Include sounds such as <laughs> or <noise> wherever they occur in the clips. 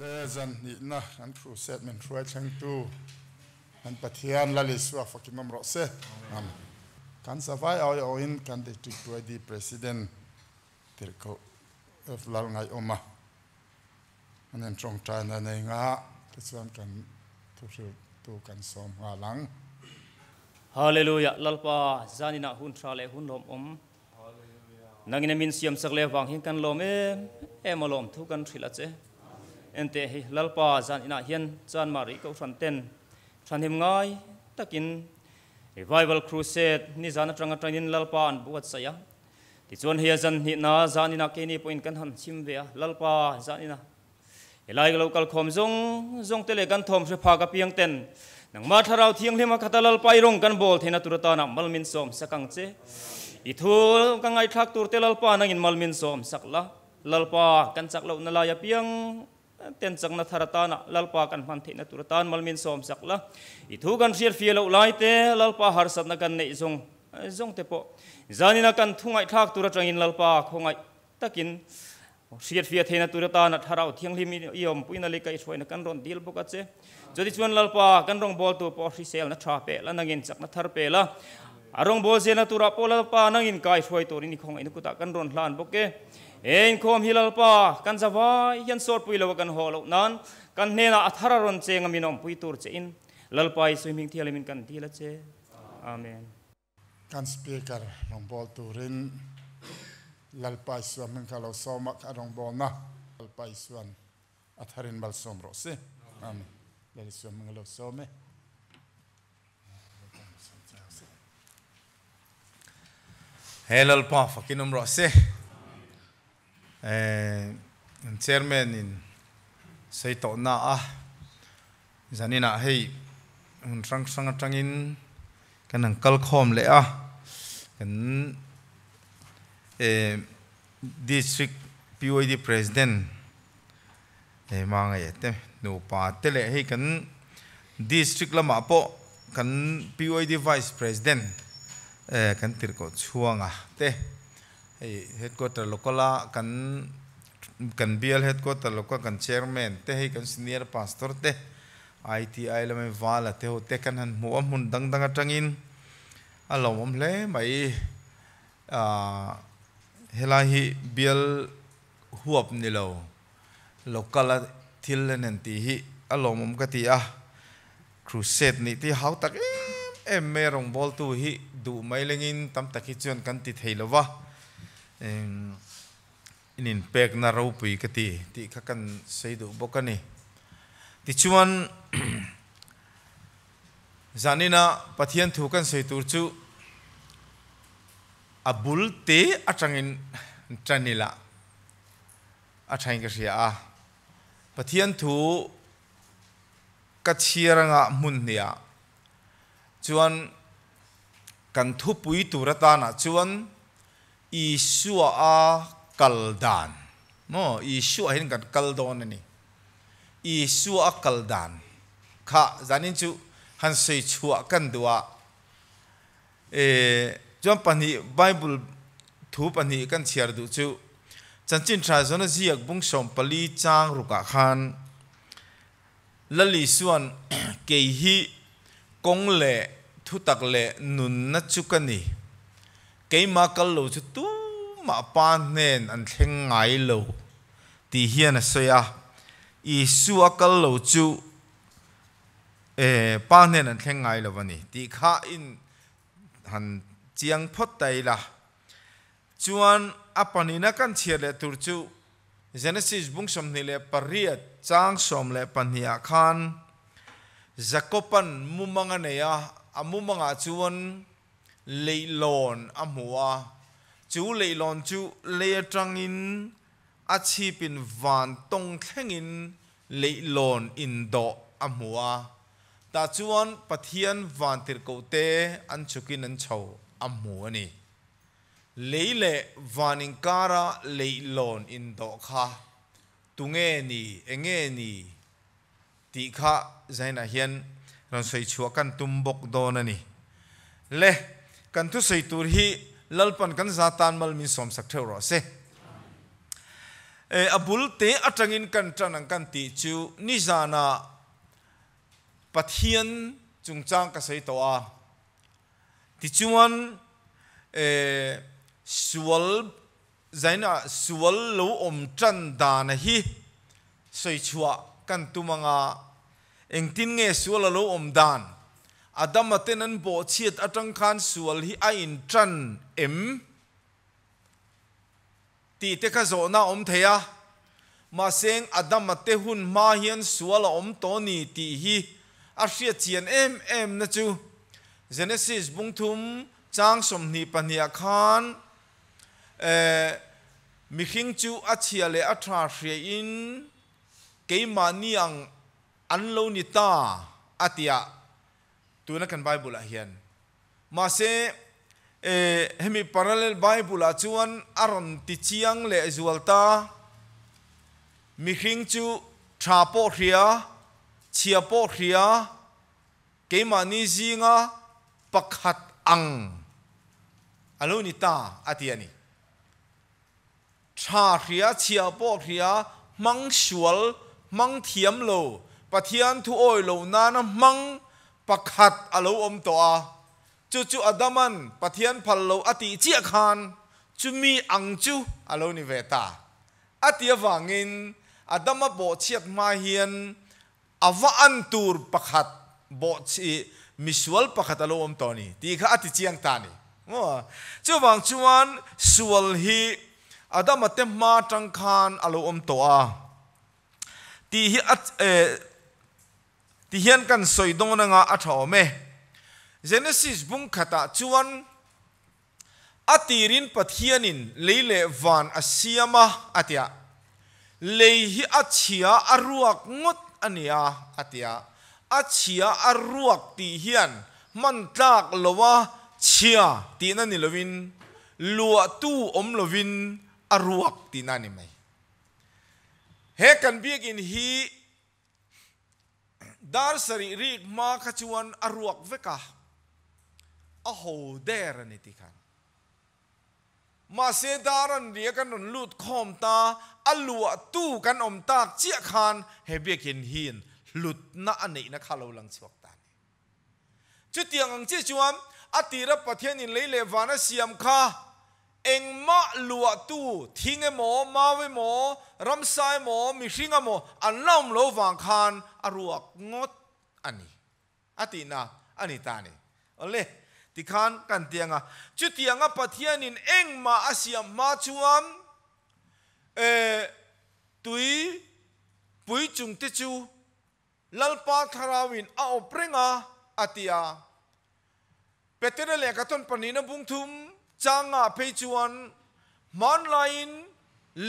ลเซนนี่นะนันคูอเส็จมันช่วยชันตูนันพัทยานลลิสวาฟกิมมรอเซ่คันสบายเอาอย่างคันเด็กตัวดีประธานติรโกเอฟลาลงไอออมาอันนั้นตรงใจนั่นเองอ่ะที่ส่วนกันทุกตักันสมหลังฮาเลลูยาลลปาจานินาฮุนทราเลฮุนลมอมนั่งในมินเซียมสักเลวังหิงกันลมเอ็มเอ็มลมทุกันทิลเซ en te hi lalpa zan ina hian chan mari ko thran ten thran him ngai takin revival crusade ni zan atanga tangin lalpa an buat saya ti chon hi zan hi na zan ina ke ni point kan han chim ve lalpa zan ina elai local khom zong zong tele kan thom se pha ka piang ten nang ma tharau thiang lema khata lalpa irong kan bol thena turata na malmin som sakang che ithu kangai thak tur te lalpa in malmin som sakla lalpa kan chaklo na la ya à piang tên chẳng na thara ta na lalpa kan man thina tur tan malmin som sak la i thu kan rial fi lo lai te lalpa har sat na kan nei zong zong te po zani na kan thungai thak tur in lalpa khongai takin rial fi thena tur ta na tharau thiang limi iom puina le kai na kan ron dil boka che jodi chuan lalpa kan rong bol tu po hri sel na tha pe la nangin chak na thar pe la arong à, bol se na tur pa lalpa nangin kai thoi tur ni khongai na kuta kan ron hlan boke เอ็นคมฮิลลปะกันจะว่ายันสอดปุยเลวกันฮอลนั้นกันเนน่าอัธรรนเจงมีนอมปุยตัวเจอินลลปายสวิมิงที่เลมินกันทีละเจอาเมนกันสเปีกเกอร์นองบอลตูรินลลปายสวมิงคารสอมักน้องบอลนะลลปาสวนอัธรินบัลสมรสอาเมนลลสวมิงคาราสอมเฮลลปาฟักินุมรสเซ chairman in sei to na a zanina hei hun rang sang atangin kan ang kalkhom le a kan district PYD president e ma ngai te nu pa te le hei kan district lama po kan PYD vice president kan tirko chuanga te headquarter lokola kan kan bial headquarter loka kan chairman te hei kan senior pastor te ITI lama wala te ho te kan han mu amun dang dang atangin alo om le mai a hela hi bial huap ni lo lokala thil nen ti hi alo om ka ti a crusade ni ti hau tak em em me rong bol tu hi du mai lengin tam takhi chuan kan ti theilowa inin pek na ro pui ka ti ti kha kan sei du bo ka ni ti chuan <clears throat> zanina pathian thu kan sei tur chu abul te atangin tranila athain ka ria a pathian thu ka chiaranga mun nia chuan kan thu pui turata na chuan อิชัวอากัลดานโมอิสุอาเห็นกันกัลดอนนี่อิสุอากัลดานข้าจานิจุฮันเสียชัวกันดัวเอจอมปนีไบเบิลทูปนีกันเชียร์ดูจุจันจินทรายจนเสียกบุงสมปลีจางรุกะขันลลิส่วนเกยฮีกงเลทุตักเลนุนนัจุกันนี่ cái mà cái lô chứ tu mà ba nên anh thèn ngại lô thì hiện là sao ya ý su à cái lô chứ ê ba nên anh thèn ngại lô vậy thì khá in hẳn chiang phốt tay là chuan apanina kan chia le tur chu Genesis bung som ni le pariat chang som le pania khan Jacoban mumanga neya amumanga chuan lệ lòn âm hòa chú lệ lòn chú lệ trăng in a chi pin van tông khen in lệ lòn in độ âm hòa ta chuan pathian van tir cầu te an chukin an chầu âm hòa ni lệ lệ van in cara lệ lòn in độ kha tu nghe ni nghe ni tị kha zain a hiền rằng xây chúa căn tum bốc đô nè ni lệ kan thu sei tur hi lalpan kan zatan mal min som sak theu ro se e abul te atangin kan tranang kan ti chu ni zana pathian chungchang ka sei to a ti chuan e sual zaina sual lo om tran dan hi sei chua kan tumanga engtin nge sual lo om dan adam aten an bo chiat atang khan sual hi a in tran em ti te ka zo na om theya ma seng adam ate hun ma hian sual om to ni ti hi a hria chian em em na chu genesis bung thum chang som ni pania khan e mi khing chu a chia le a tha hria in ke ma ni ang an lo ni ta atia tuna kan bible a hian ma se e hemi parallel bible a chuan aron ti chiang le zualta mi hring chu tha po hria chia po hria keima ni zinga pakhat ang alo ni ta atiani tha hria chia po hria mang sual mang thiam lo pathian thu oi lo na na mang pakhat alo om to a chu chu adaman pathian phal lo ati chi khan chumi angchu alo ni ve ta atia wangin adama bo chiat ma hian awa an tur pakhat bo chi misual pakhat alo om to ni ti kha ati chiang ta ni mo chu wang chuan sual hi adama te ma tang khan alo om to a ti hi at eh, ที่เห็นกันสวยดงนังอาถอเม Genesis บุ้งขตาจวนอติรินปัเทียนินเลยเลวานอาเซียมะอาเิีาเลยฮิอาเชียอารัวกงดอันเนียอาเตียอาเชียอารัวกที่เหียนมันตากลวะเชียตีนั่นนี่ลวินลัวตู้อมลวินอารัวกตีนั่นนี่ไหมเฮกันเบียกินฮีดาร์สริริกมาขจวนอรวกเวกะอโหเดรนิติคันมาเสดารันเรียกันนลุดคอมตาอลัวตู้กันอมตากเจียคานเฮเบียกินหินหลุดนะอันนี้นะข้าเรลังสวกตานจุดเตียงอังเจีจวมอติรปะเทียนินเลยเลวานะเสียมคาเองมาลวตู้ทิ้งหมอมาไว้หมอรำไซหมอมีชิงโมอันล่อมโลวังคานอรัวงดอันนี้อตินะอันนี้ตานี่เอเลติคานกันเตียงอ่ะจุดเตียงอ่ะปะเทียนินเองมาอาเซียมาชวนเอตุยปุยจุงติจูลลปาทราวินเอาเปรงอ่ะอติอาเปเตเรเลกตอนปนีนบุงทุม changa pe chuan mon lain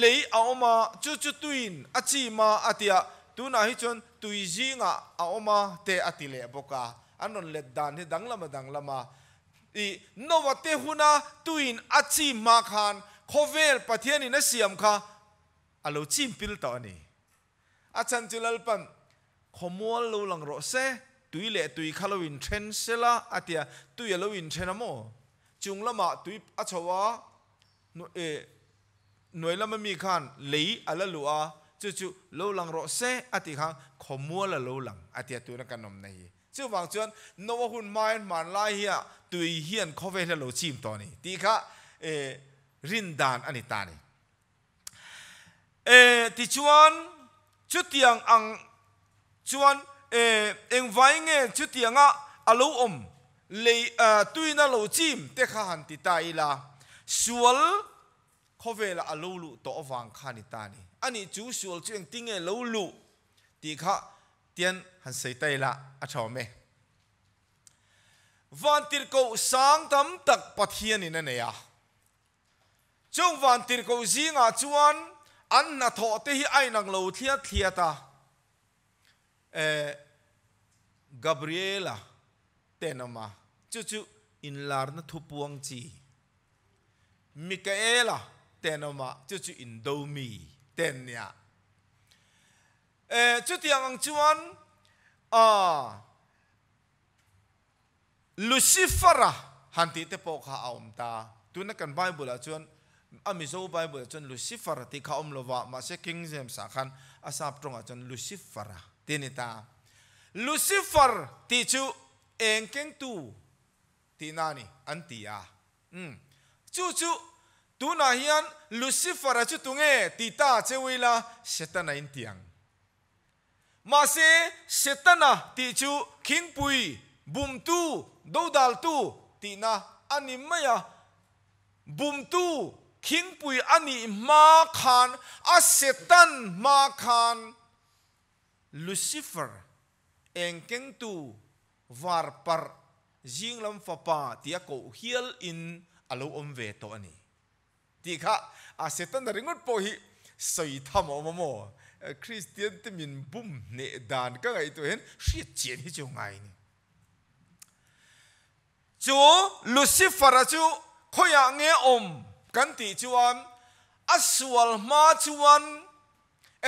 le aoma chu chu tuin achi ma atia tuna hi chon tuijinga aoma te atile boka anon let dan he danglama danglama i nowa te huna tuin achi ma khan khovel pathiani na siam kha alo chim pil to ani achan chulal pan khomol lo lang ro tuy lệ tuy tui khalo in thren sela atia tui lo in thren amo จุงละมาตุยอชวะนเอหน่วยละมมีขันหลีอะลรลัวจู่จู่โลหลังรอเซอติขังขมัวละโลหลังอติตัวนักนมในจื่อฟังชนนวหุนไม้หมันลายเฮียตุยเฮียนคอาเวทละโลชิมตอนนี้ตีขะเอรินดานอันนี้ตานี่เอติชวนชุดเตียงอังชวนเอเอ็งไว้เงี้ยชุดเตียงอ่ะอารมณ lei a à, tui na lo chim te kha han ti tai la sual khovela alulu to awang khani tani ani chu sual chuang tinge lo lu ti kha tian han sei tai la a chaw me van tir ko sang tam tak pathian in ne ya chung van tir ko zinga chuan an na tho te hi ai nang lo thia thia ta eh gabriela tên mà chú chú in lar nó thu buông chi Michaela tên mà chú chú in đâu mi tên nha chú tiếng anh eh, chú anh à Lucifer hàn tí tế bộ kha ông ta tu nó cần Bible chú anh ami zo Bible chon Lucifer ti kha om lova ma se King James sa khan asap tronga chon Lucifer ti ni ta Lucifer ti chu en keng tu ti na ni an ti a ah. hm chu chu tu na hian lucifer a chu tu nge ti ta che wi la satan a in tiang ma se satan a ti chu king pui bum tu do dal tu ti na ani maya bum tu king pui ani ma khan a satan ma khan lucifer engkeng tu var par jing lam fa pa tia ko hial in alo om ve to ani ti kha a setan da ringot po hi soi tham om mo christian te min bum ne dan ka ngai to hen shi chen hi chu ngai ni chu lucifer a chu khoya nge om kan ti chuan aswal ma chuan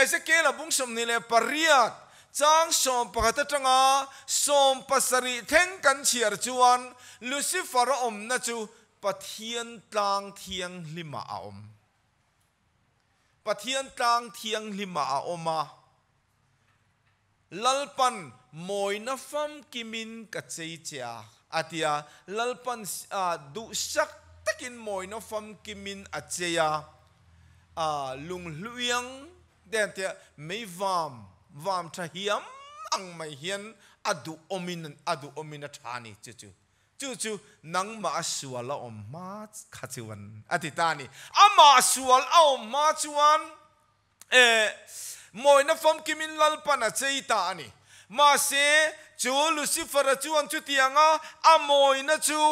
Ezekiel abung som ni le pariat chang som pakhat atanga som pasari theng kan chiar chuan lucifer om na chu pathian tlang thiang lima a om pathian tlang thiang lima a oma lalpan moi na fam kimin ka chei cha atia lalpan a du sak takin na fam kimin a cheya a lung luyang den te mei vam วามทะเฮียมอังไม่เฮียนอดุอมินอดุอมินทานีจูจูจูจูนังมาสวลอมมาขัดวันอธิตานีอามาสวลอมมาจวนเอมอยนฟอมกิมินลลปันอาจตานีมาเซจูลูซิฟร์จวนจุดียงอ่ะอามอยนจู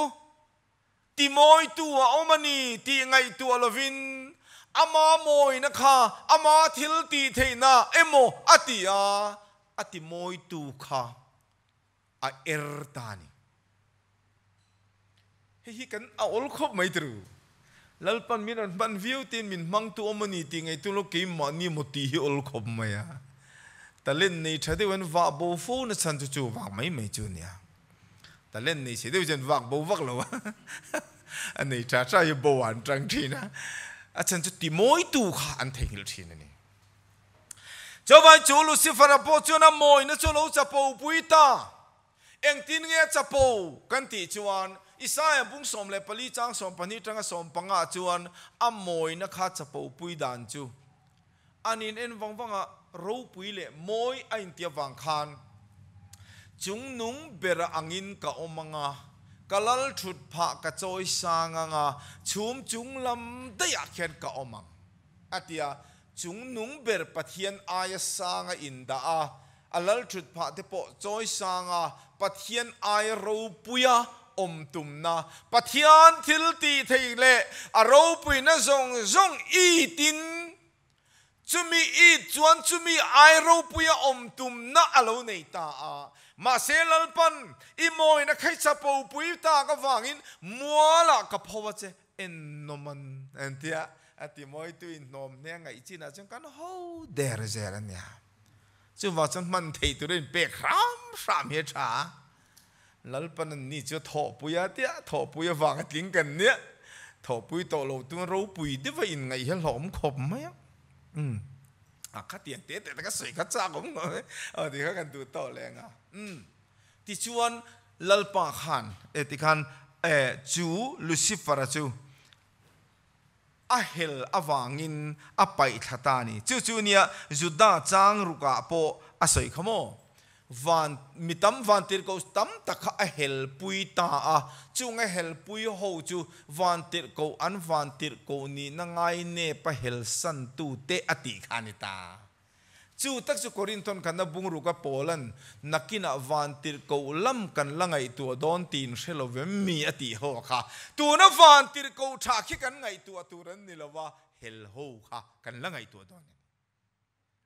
ติมอยตัวอมานีติไงตัวลวิน ama moi na kha ama thil ti theina emo atia ati à. moi tu kha a ertani he hi kan a ol khop mai tru lalpan min an ban view tin min mang tu omani ti ngai tu lo ke ma ni mo ti hi ol khop mai ya à. talen nei thade wen va bo fu na chan chu chu wa mai mai chu nia talen nei se de jen wa bo wak lo anh này trả ra yêu bầu anh trăng chi na อาจารย์จะตีมอยตูค่ะอันเทงลทีนนี่จะไปจูลูซิฟาร์ปอจูน่ามอยนะจูลูจะปูปุยตาเอ็งตีนเงี้ยจะปูกันตีจวนอิสายบุ้งสมเลปลีจังสมปนิจังสมปังอาจวนอามอยนะข้าจะปูปุยดันจูอันนี้เอ็นวังวังอ่ะรู้ปุยเล่มอยอันเตียวังคานจุงนุ่งเบระอังอินกับอมังอ่ะ ka lal thut pha ka choi sang anga chum chung lam de ya khen ka omang atia chung nung ber pathian aya sanga in da a alal thut pha te po choi sanga pathian ai ro puya om tum na pathian thil ti thei le a ro pui na zong zong i tin chumi i chuan chumi ai ro puya om tum na alo nei ta a มาเซลลปันอีโมยนะใครจะปูปุยตากวังอินมัวละกับพวเจเอ็นนมันเอ็นเตียอทตโมอยตัอินมเนี่ยไงจีน่าจังกันโฮเดรเจรันเนี่ยจู่ว่าจังมันเทตัวเรนเปกรามสามเฮชาลลปันนี่จะถอปุยเตียถอปุยวังทิ้งกันเนี่ยถอปุยโตโลตุนรู้ปุยดิว่าอินไงเหลอมขบไหมอืม啊，较定第一第个水较早咁个，哦，你看看多到靓啊，嗯，第主安老板汉，诶，你看，诶，主路西法啦主，阿希阿王因阿拜塔达尼，就就你啊，就当张如家波阿水可么？van mi tam van tir ko tam takha a hel pui ta a chunga hel pui ho chu van tir ko an van tir ko ni na ngai ne pa hel san tu te ati khanita chu tak chu korinthon kan na bungru ka polan nakina van tir ko lam kan langai tu don tin shelo ve mi ati ho kha tu na van tir ko tha khi kan ngai tu aturan nilawa hel ho kha kan langai tu don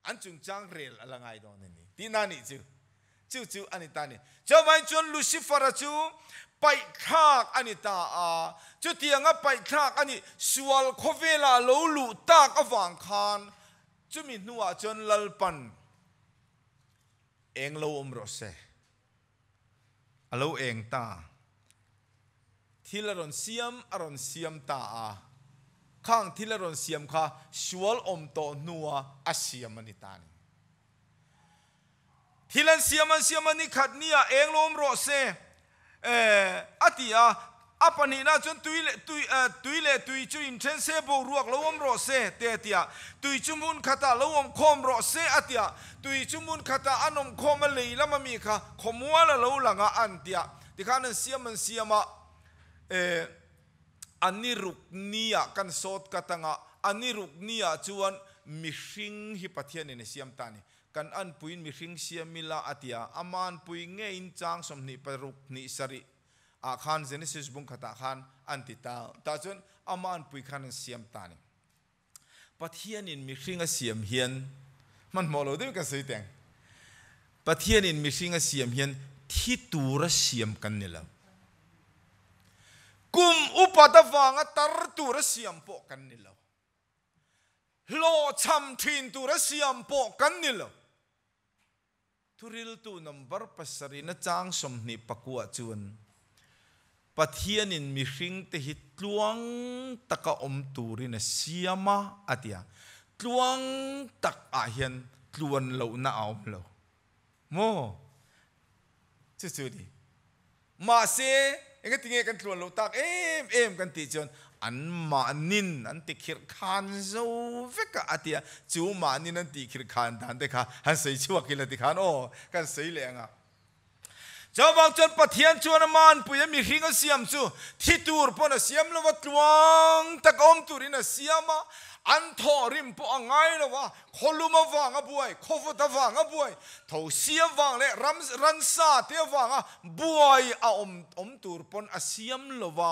an chung chang rel alangai don ni ti na ni chu จูจูอันนี้ตานี่เจ้าไม่จนลูซิฟอร์จูไปคลากอันนี้ตาอาจุดเตียงก็ไปคลากอันนี้สวลโคเวลาโลลูตากวังคานจุมีนัวจนลลปันเองโลอมรสเซอโลเองตาที่ละรอนเสียมอรอนเสียมตาอาข้างที่ละรอนเสียมค่ะสวลอมโตนัวอาเสียมอันนี้ตานี่ฮิลันเสียมันเสียมันนี่ขัดเนี่ยเองลมรอเซเออออติอาอปนีนาจนตุยเลตุยเออตุยเลตุยจุอินเทนเซบรวกลวมรอเซเตติอาตุยจุมุนขัตาลวมคมรอเซอติอาตุยจุมุนขัตาอนมคมเลยละมมีค่ะขมัวละลวลังอันเตียีิขานันเสียมันเสียมาเอออันนี้รุกเนี่ยกันสดกตังอันนี้รุกเนี่ยจวนมิชิงฮิปเทียนในเสียมตานี kan an puin mi hring siam mila atia aman pui nge in chang som ni paruk ni sari a khan genesis bung khata khan antita ta chun aman pui khan siam tani pathian in mi hring a siam hian man molo de ka sei teng pathian in mi hring a siam hian thi tur a siam kan ni lo kum upata wanga tar tur a siam po kan ni lo lo cham thin tur a siam po kan ni lo thuril tu number pasari na chang somni pakua chuan pathian in mi hring te hi tluang taka om turin a siama atia tluang tak a hian tluan lo na aw lo mo chu chu di ma se enga tinge kan tluan lo tak em em kan ti chon อันมานินอันติขิรคานโซเวกอาทิตย์จูมานินอันติขิรคานทันเด็กค่ะฮันสีชัวกินลติขานโอ้กันสีแรงอ่ะเจ้าบางจนปะเทียนชวนมันปุยมีหิงเสียมจูที่ตูรปนเสียมลวัดลวงตะกอมตูรินเสียมาอันทอริมปอง่าละวะคลุมวังอ่ะบวยคฟุตวังอ่ะบวยทอเสียวังเลยรัมรันซาเทวังอ่ะบวยอ่ะอมอมตูรปนเสียมลวะ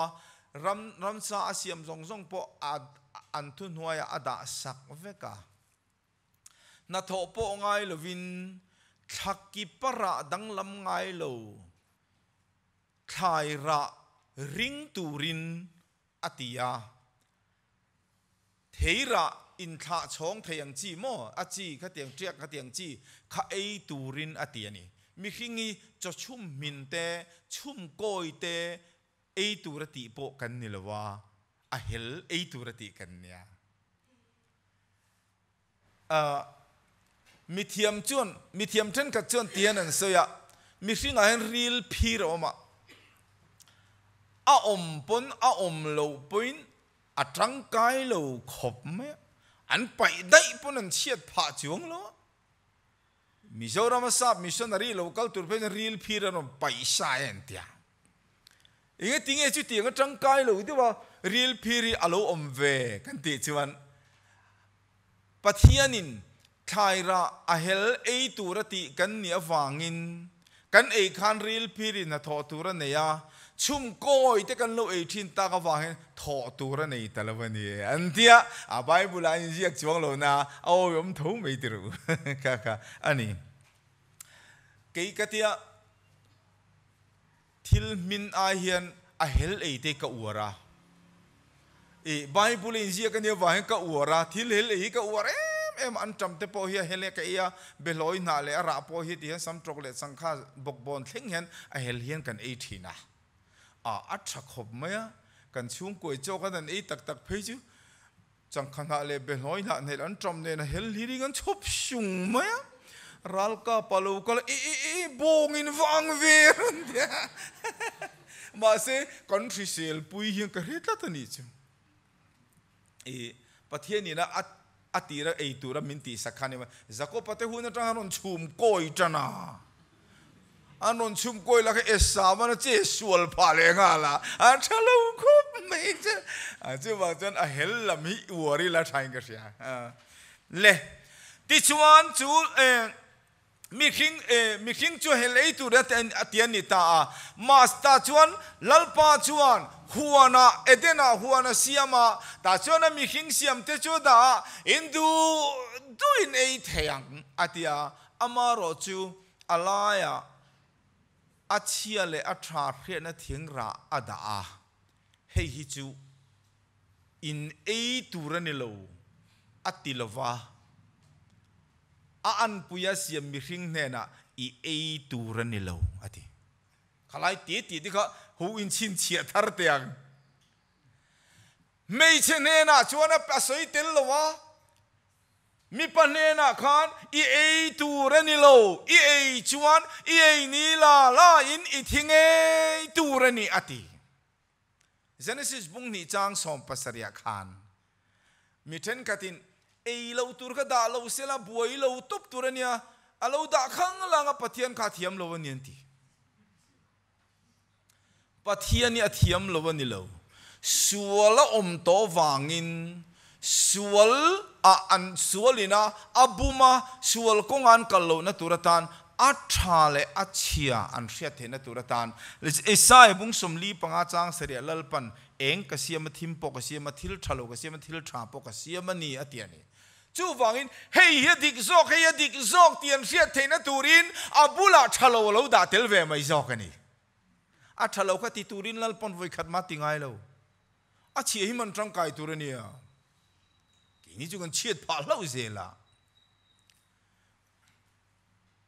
รำรำซาอาเซียมซงซงปอออันทุนหัวยาอดาสักเวกานาทอปอไงลวินทักกิประดังลำไงลูทายระริงตูรินอาติยาเทระอินทะชองเทียงจีโมอาจีขะเตียงเจียกขะเตียงจีขะเอตูรินอาติยานีมิขิงีจะชุ่มมินเตชุ่มโกยเตไอตัวรติปกันนี่ละวะอเฮลไอตัวรติกันเนี่ยเอ่อมีเทียมจวนมิเทียมเช่นกับจวนเตียนันเสียมีสิ่งอะไรรีลพีรอมาอาอมปนอาอมโลปนอาจังกายโลขบเมมอันไปได้ปนันเชียดผาจวงโลมิจรามาสาบมิชนารีโลกัลตุรเป็นรีลพีรอนไปใช่เนเตียงเงี้ยตุดเอชุติงก็จังไกลเลยที่ว่าเรียลพีรีอโลอมเวกันติดชวันปัทยานินทายระอาเฮลเอตุรติกันเนียฟางินกันเอกันเรียลพีรีนัทอตุระเนียชุ่มก้อยที่กันโลเอชินตากว่างินทอตุระเนียตอดวันนี้อันเดียอาไบบุลันยักจวงโลนาเอาอย่างทุ่มไม่ติรู้ค่ะค่ะอันนี้เกี่ยกับที่ thil min a hian a hel ei te ka uara e bible in zia kan yawa ka uara thil hel ei ka uara em em an cham te po hi hele ka ia beloi na le ra po hi ti sam trok le sangkha bok bon thing hen a hel hian kan ei thina a a tha khop maya kan chung koi cho kan an ei tak tak phei chu chẳng khăn hạ lệ bên hoi nạ này ăn trầm này là hết lý đi ngăn chụp mày Ralka palukal bongin vang veran dia. Mase country sel pui hiang kareta tani chu. E pathiani na at atira eitura minti sakhani ma zako pate na tang anon chum koi chana. Anon chum koi la ke esa na che sual phale nga la. A chalo khup me che A chu ba chan a hel la mi wari la thai ga sia. Le ti chuan chu eh mihing eh, mihing chu helei tur ten atian ta masta chuan lalpa chuan huana edena huana siama ta chuan mihing siam te chu da hindu duin ei thayang atia amaro chu alaya achia le athra khre na thingra ada a hei hi chu in ei turani lo atilwa a an puya siam mi hring ne na i e tu ran ni lo ati khalai ti ti ti kha hu in chin chia thar te ang mei che ne na chuana pa soi tel lo wa mi pa ne na khan i e tu ran ni lo i e chuan i e ni la la in i thing e tu ran ni ati genesis bung ni chang som pasaria khan mi then katin ei lo tur ka da lo sela buai lo tup turania alo da khang la nga pathian kha thiam lo wan ti pathian ya thiam lo wan ni lo sual om to wangin sual a an sualina abuma sual kong an kal lo na turatan atha le achia an hria the na turatan isai e e bung somli panga chang seria lalpan eng kasiam thim po kasiam thil thalo kasiam thil tha po kasiam ni atiani chú chu in, hey, hi dik zok hei dik zok tiam sia theina turin abula thalo lo da tel ve mai zok ani a thalo kha ti turin lal pon voi khat ma tingai lo a chi hi man trang kai turania ni chu gan chiet pa lo zela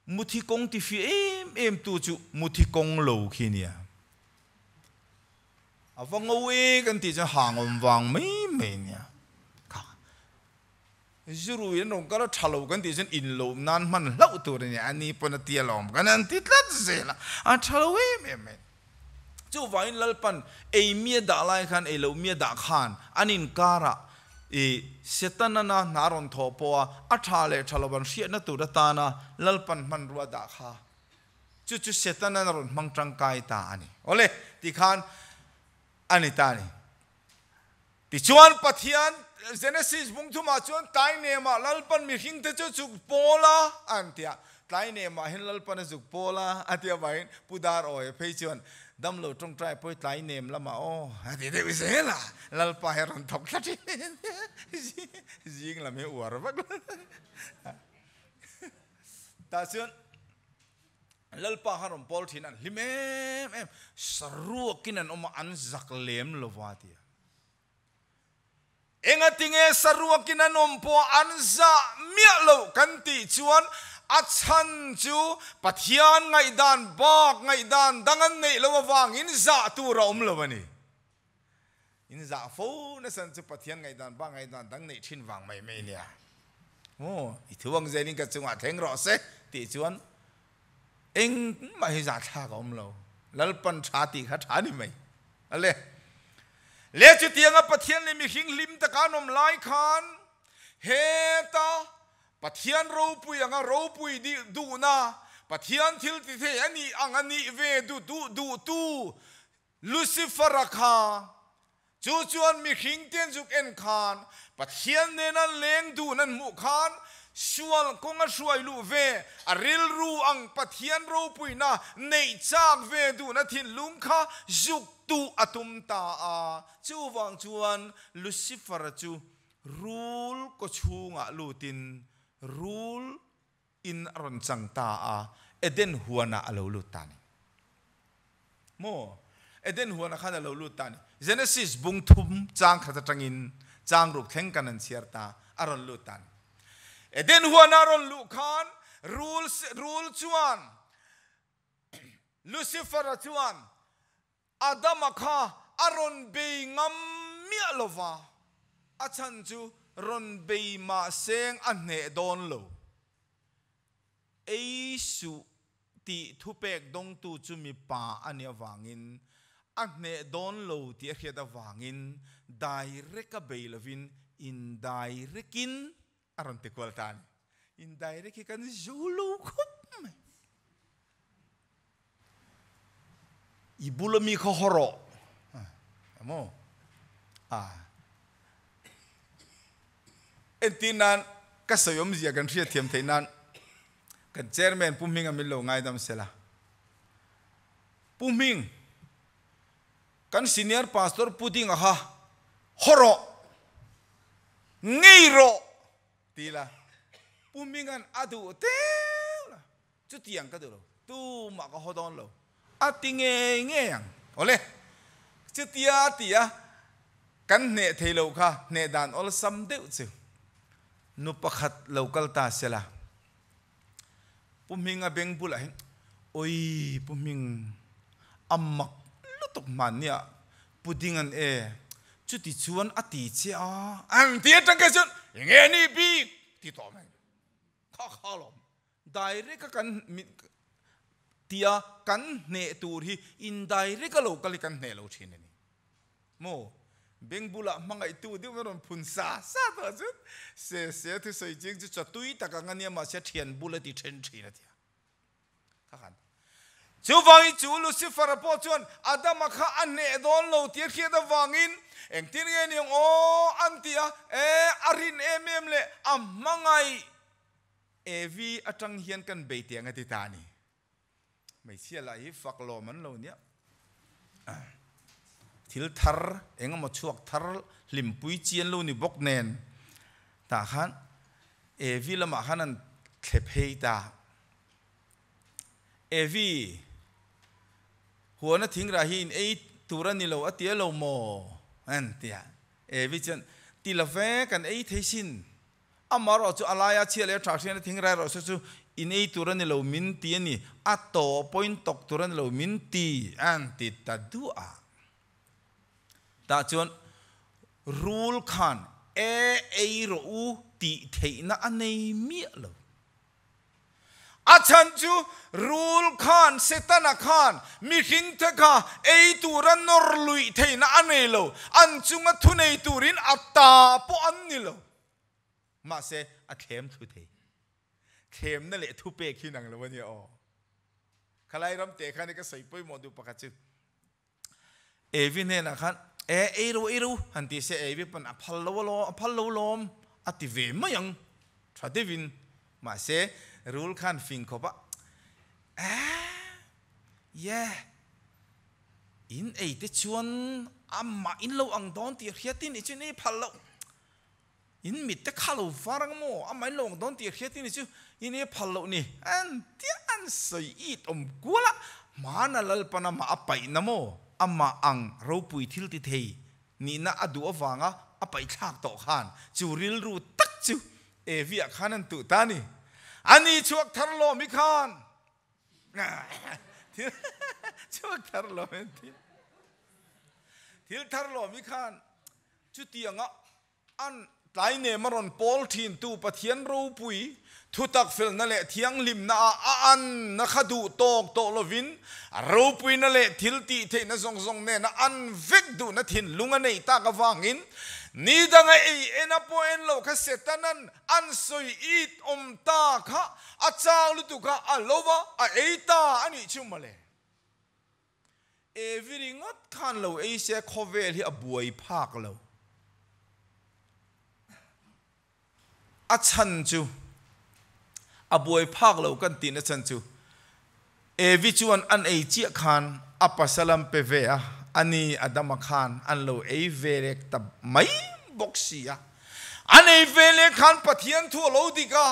muthi kong ti fi em em tu chu muthi kong lo khinia avang owe kan ti cha hangom wang mai mai nia Juru yang dong kalau calo kan dia sen in lo nan man lo lah tu ni ani ah, pun dia lom kan nanti tak sih lah. Ah calo we memen. Jo wain lalpan eh mie dah lai kan eh lo mie dah kan ani ah, kara i eh, setan na naron topo a ah. atale chalo ban sia na tur ta na lalpan man ru da kha chu chu setan na ron mang trang kai ta ani ole ti khan ani ta ni ti chuan pathian Genesis bung thu ma chuan tai ne ma lalpan mi hing te chu chuk pola antia tai ne ma hin lalpan chuk pola atia bain pudar oi phei chuan dam lo trong trai poi tai ne lama o ati de wisela lalpa heron thok thati jing <laughs> lam he uar bak <laughs> ta chuan lalpa harom pol thin an lim em em saruakin an oma an zak lem lo wa tia enga tinge sarua kinanom po anza mia lo kanti chuan achan chu pathian ngai dan bak ngai dan dangan nei lo wang in za tu ra om lo ani in za fo na san chu pathian ngai dan bak ngai dan dang nei thin wang mai mai nia o i thuang zai ning ka chunga theng ro se ti chuan eng ma hi za tha ka om lo lalpan tha ti kha tha ni mai ale เลจุเตียงปะเทียนเลิมิหิงลิมตะการนมไลคขันเฮตาปะเทียนรูปุยอ่ะรูปุยดีดูนะปะเทียนทิลติเทอันนีงอันนี้เวดูดูดูตูลูซิฟราคาจู่จวนมิหิงเตียนจุกเอ็นขานปะเทียนเนนันเลงดูนันมุขานสวลกงสวยลูเวอริลรูอังปัทยันรูปุยนะในจากเวดูนาทินลุงคาจุกตูอตุมตาอาจูวังจวนลุซิฟร์จูรูลก็ชูงะลูตินรูลอินรอนจังตาอาเอเดนหัวนาอลลลูตานโมเอเดนหัวนาขันอลลลูตานเจเนซิสบุงทุมจางขัดจังอินจางรูปแข่งกันนันเชียร์ตาอรอนลูตาน e den huanaron lu khan rules rule chuan <clears throat> lucifer chuan adam kha aron be ngam mi lova achan chu ron be ma seng an ne don lo ei su ti thu pek dong tu chu mi pa ania wangin an ne don lo ti a hriat a wangin direct a beilovin in direct in aron ti kwaltan. Inday ri kikan julu kup. Ibulo mi ko horo. Ah, amo. Ah. Entinan kasayom siya kan siya tiyam tayinan. Kan chairman puming ang milaw ngay dam sila. Puming. Kan senior pastor puting aha. Horo. Ngayro. Ngayro. ตีละปุ่มมิงันอาดูเต้ละจุดยังก็ดูลตูมาก็ฮอดอนลอาติงเงเงโอเล่จุดยาตียกันเนเทโลค่ะเนดานอลซัมเดือดซึนุปขัดโลกัลตาเสละปุ่มมิงอาเบงบุละเห็นโอ้ยปุ่มมิงอัมมักลุตกมันเนี่ยพุดดิ้งอันเอจุดที่ชวนอติเจ้าอันเดียจังเกจุดงเงี้ยนี่บีที่ต่อแม่งข้าข้อลมไดเรียกกันเตียกันเนตูที่อินไดเรียกโลกลิกันเนโลชินนี่โมเบงบุละมังไอตูดิวันันพุนซาซาตัวจุดเสีเสที่ใส่จริงจะตุยตะกังเนียมาเสียเทียนบุละดิ่เทนชีนะเทียข้าขัน chu wangi chu lucifer po chuan adam kha an ne don lâu tir khi da wangin eng tin nge ni o antia e arin emem le amangai evi atang hian kan beitiang ati tani mai sia la hi fak lo man lo nia à, thil thar engam chuak thar limpui chien lo ni bốc nen ta khan evi anh khanan hay ta evi หัวนะทิ้งราหินไอ้ตุรนิโลอเตียโลโมอันเตียเอวิจันตีละเฟกันไอ้เทชินอามารอจูอะไรเชียเลทรักเชียนทิ้งไรเราสูอินไอ้ตุรนิโลมินตีนี่อัตโต้พอยน t ตกตุรนิโลมินตีอันติตัดดูอาตาจวนรูลขันเอไอโรูติเทนะอันในมีเลวอาจารย์จูรูลขานเซตนาขานมีหินเถกาเอตูรันนอร์ลุยเทนะอันเอโลอันจุาทุนเอตูรินอัตตาปอันนิโลมาเซอาเข้มทุเทเข้มนั่นแหละทุเปกที่นังเลยวันนี้อ๋อขลายรำเตะขันนี่ก็ใส่ปุยหมดดูปากจิเอวินเนี่นะครับเอเอรูเอรูฮันทีเซเอวิปันอพัลโลโลอภัลโลลมอติเวมยังทัดเดวินมาเซรู้ขันฟิงขบะเอ๊ะเย่อินเอติชวนอามาอินเราอังดอนที่เขียนทีนี่ชื่นี่พัลโลอินมิดเแต่ข้าวฟารังโมอามาอินเราอังดอนที่เขียนที่นี่ชื่ออินนี่พัลโลนี่อันที่อันสัยอีตอมกุลาะมานาลปนามาอภัยนโมอามาอังรูปุยทิลติเทยนี่น่าอดูอวังอ่ะอภัยชักต่อขานจูริลรูตักจูเอวิอาขานันตุตานีอันนี้ชวกทารโลมิคอนชวกทารโลมิทิทิลทารโลมิคอนชุดเตียงอ่ะอันไลเนมรอนโอลทินตูปะเทียนรูปุยทุตักฟิลนั่นแหละเทียงลิมนาอันนะขดูตอกโตลวินรูปุยนั่นแหละทิลตีเทนซทงซรงเนี่ยนะอันเวกดูนะทินลุงอันนีนตากระวังอิน ni dang ei ena po en lo kha setanan an soi it om ta kha achang à, lu tu kha alova à, a à, eita ani le every ngot khan lo ei se khovel hi abuai phak lo a chan chu abuai phak lo kan tin a chan chu every vi chuan an ei chi khan apasalam pe ve a ani adama khan an lo ei verek ta mai boxia an ei vele khan pathian thu lo dika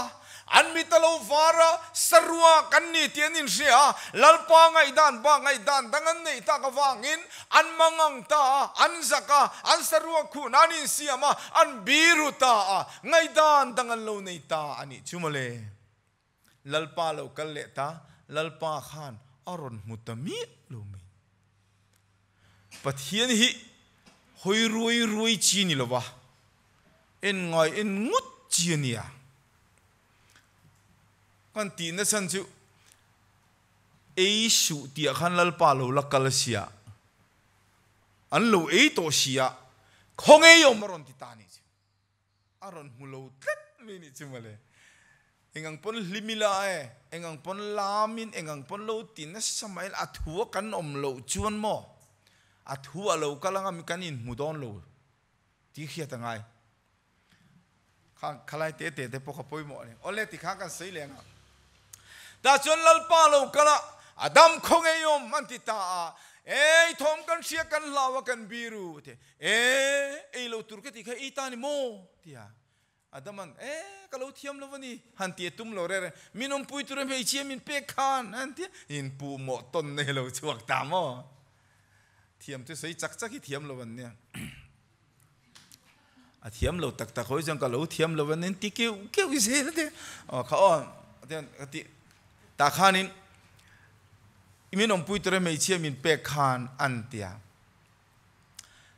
an mi ta lo vara sarua kan ni tian in sia lalpa ngai dan ba ngai dan dangan nei ta ka wangin an mangang ta an zaka an sarua khu nani siama an biru ta ngai dan dangan lo nei ta ani chumale lalpa lo kalle ta lalpa khan aron mutami lo pathian hi hoi ruồi rui chi ni lova en ngai en ngut chi ni à kan ti na san chu ei su ti khan lal pa lo la kal sia an lo ei to sia khong ei yom ron ti ta ni chu aron hu lo tlet mi ni chu male engang pon limila e engang pon lamin engang pon lo tin na samail athua kan om lo chuan mo อาทัวเราก็ลังมีกันอินมุดอนเราที่เขียตังไงข้าขลายเตะเตะเตะพวกเขาป่วยหมดเนี่ยโอเล่ติข้ากันสิเลี้ยงดาชนลลป้าเราก็ละอดัมคงเอยมมันติตาเอ้ทอมกันเชียกันลาวกันบีรูเตเอ้เอเราตุรกติข้าอีตานิโมที่อ่ะอาดัมันเอ้ะก็เราเทียมแล้วนี้ฮันเตียตุ้มเราเร่มินมปุยตุเรมเฮเชียมินเปกคานฮันเตียอินปูหมอต้นเนโลาชวกตามอ่ะทียมที่ใส่จักจักที่เทียมเราวันเนี่ยเทียมเราตักตักเขาจังก็เราเทียมเราวันนี้ที่เกี่ยวเกี่ยวอิเซ่นั่นเองอเขาออเดี๋ยวทีตาข้านี่มินองพุยตระไม่เชื่อมินเปกขานอันเตีย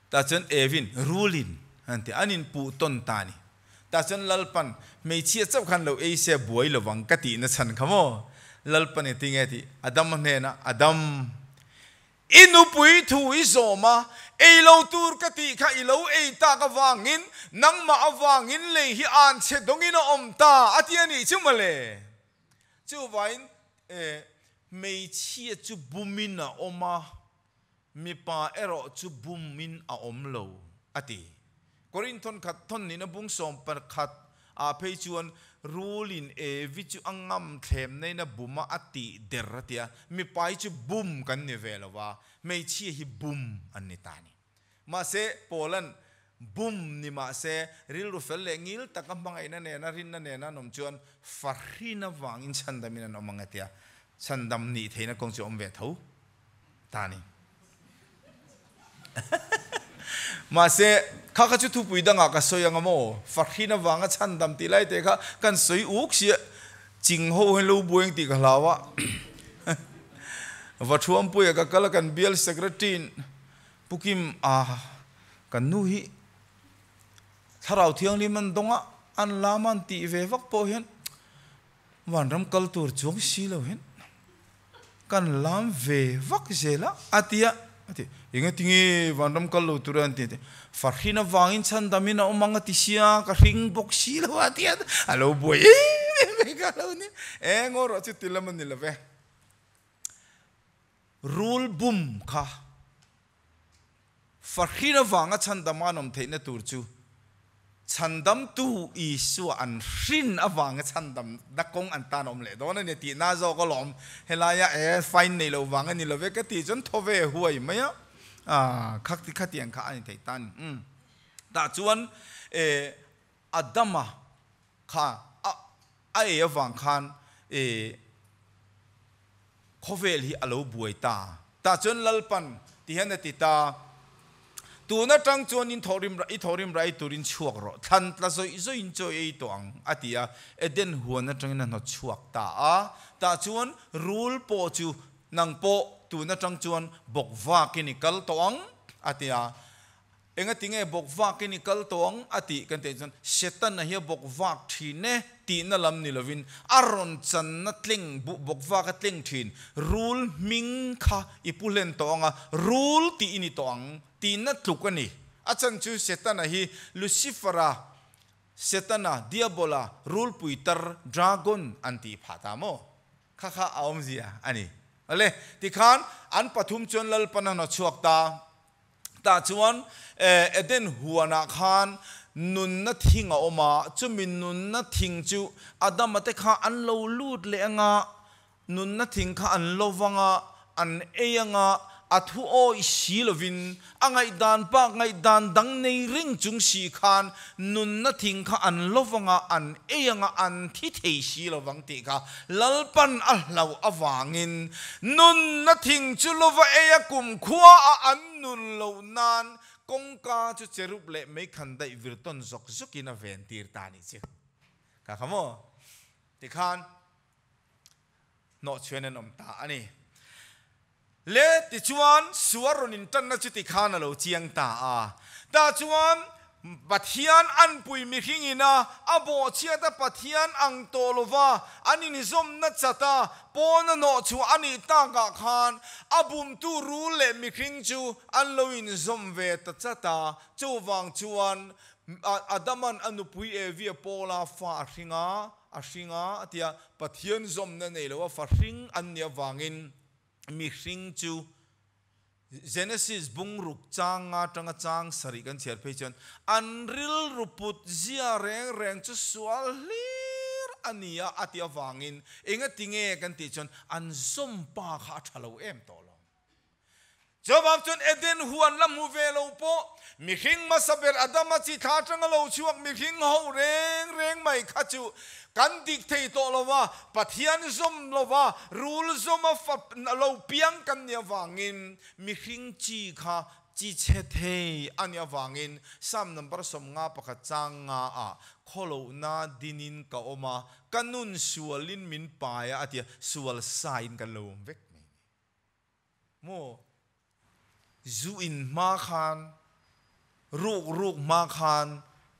แต่ฉันเอวินรูลินอันเตียอันนี้ปูต้นตานี่แต่ฉันลลปันไม่เชื่อเจ้าขันเราเอเชียบวยเราวังกตินะฉันขโมลลปันเนี่ยติงไงที่อดัมเนี่ยนะอดัม inu pui thu i zoma ei lo tur ka ti kha i lo ei ta ka wangin nang ma awangin le hi an che dongin om ta atiani chu male chu vain e mei chi chu bumin na oma mi pa ero chu bumin a om lo ati korinthon khat thon ni na bung som par khat a phei chuan rulin e vi chu angam thlem nei na buma ati der tia mi pai chu bum kan ni velawa mei chi hi bum an ni tani ma se polan bum ni ma se ril ru fel le ngil taka mangai na ne na rin na ne na nom chuan farhina wang in chandam in nom angatia chandam ni theina kong chu om ve tho tani <laughs> ma se ข้าก็จะทุบไปดังก็สวยงามอ่ะฝักหินวางก็ชันดำตีไล่แต่ก็กันสวยอุกเสียจริงหูให้ลูบวงตีกันลาวะวัดช่วงปุยก็กลกันเบลสกรตินปุกิมอ่ากันนู่ฮีถ้าเราเที่ยงนี้มันตรงอ่ะอันลามันตีเววักพอเห็นวันรำกัลตัวจงสีเราเห็นกันลามเววักเจละอาทิตย์ inga tingi vandam kallo turan ti farhina wangin chan damina umanga tisia ka ring bok sila wa ti alo boy me <laughs> kalo ni e eh, ngor chi tilam ni lave rule bum kha farhina wanga chan damanom theina turchu chandam tu isu an hrin awang chandam dakong antan om le dona ne ti na zo kolom helaya e eh, fine nei lo wanga ni love ka ti jon thove huai maya คักที่ขัดยังข้าอันเทตันแต่ชวนเออดัมมาข้าไอ้เอวังขันเอคอเวลีอโลบุยตาแต่ชวนลลปันที่เห็นติตาตัวนั้นจังจวนินทอริมไรทอริมไรตัวรินชวกรอทันทละโซอิโซอินโจเอตัวอังอาทิยาเอเดนหัวนั้นจังนั้นนัดชวกตาแต่ชวนรูลโปจูนังโป tu na trang chuan bok va kini kal toang atia ah, enga tinge bok va kini kal toang ati kan te chan shetan na hi bok va thi ne ti na lam ni lovin aron chan na tling bu bok va ka tling thin rule ming kha ipulen toanga ah, rule ti ini toang ti na tlukani achan chu shetan na hi lucifera ah, setana diabola rule puitar dragon anti phatamo kha kha aom zia ani Ale, tikhan an patum chon lal pana na chuak ta. Ta chuan eh, eden huana khan nun na thing a oma chumin nun na thing chu adam ate kha an lo lut le anga nun na thing kha an lo wanga an eyanga anga a thu o i si lovin a ngai dan pa ngai dan dang nei ring chung si khan nun na thing kha an lovanga an eyanga an thi thei si lovang ti kha lalpan al lau avangin, nun na thing chu lova eya kum khuwa a an nun lo nan công ca chu cherup le mấy khăn đại vir ton zok zok ina ven tir ta ni chi ka khamo ti khan no chuen an om ta ani le ti chuan suarun in tanna chuti khana lo chiang ta a ta chuan pathian an pui mi hing ina abo chia ta pathian ang tolowa ani ni zom na chata pon no chu ani ta ga khan abum tu ru le mi hing chu an lo in zom ve ta chata chu wang chuan adaman anu pui e via pola fa ringa a ringa atia pathian zom na nei lo fa ring an ya wangin mihring chu Genesis bung ruk nga tanga chang sari kan chiar pe chan ruput ziareng reng reng chu sual lir ania atia wangin enga tinge kan ti chan an zom pa kha thalo em จะบตจนเอเดนหัวลำมูเวลอปมิหิงมาสเบร์อดามาจีท่าจังเลวชิวกมิหิงเขาเร่งเร่งไม่ขัดจูกันดิกเที่ยโตลว่าปัทยานิซมลว่ารูลซมาฟับเราเพียงกันเนี่ยวางินมิหิงจีค่ะจีเชเทอันเนี่ยวางินสามนับประสมงาปะกจังงาอ่ะโคโลนาดินินกาอมากันนุนสวลินมินปายอ่ะที่สวลไซน์กันลมเวกมีโมจูอินมาคานรูกรูกมาคาน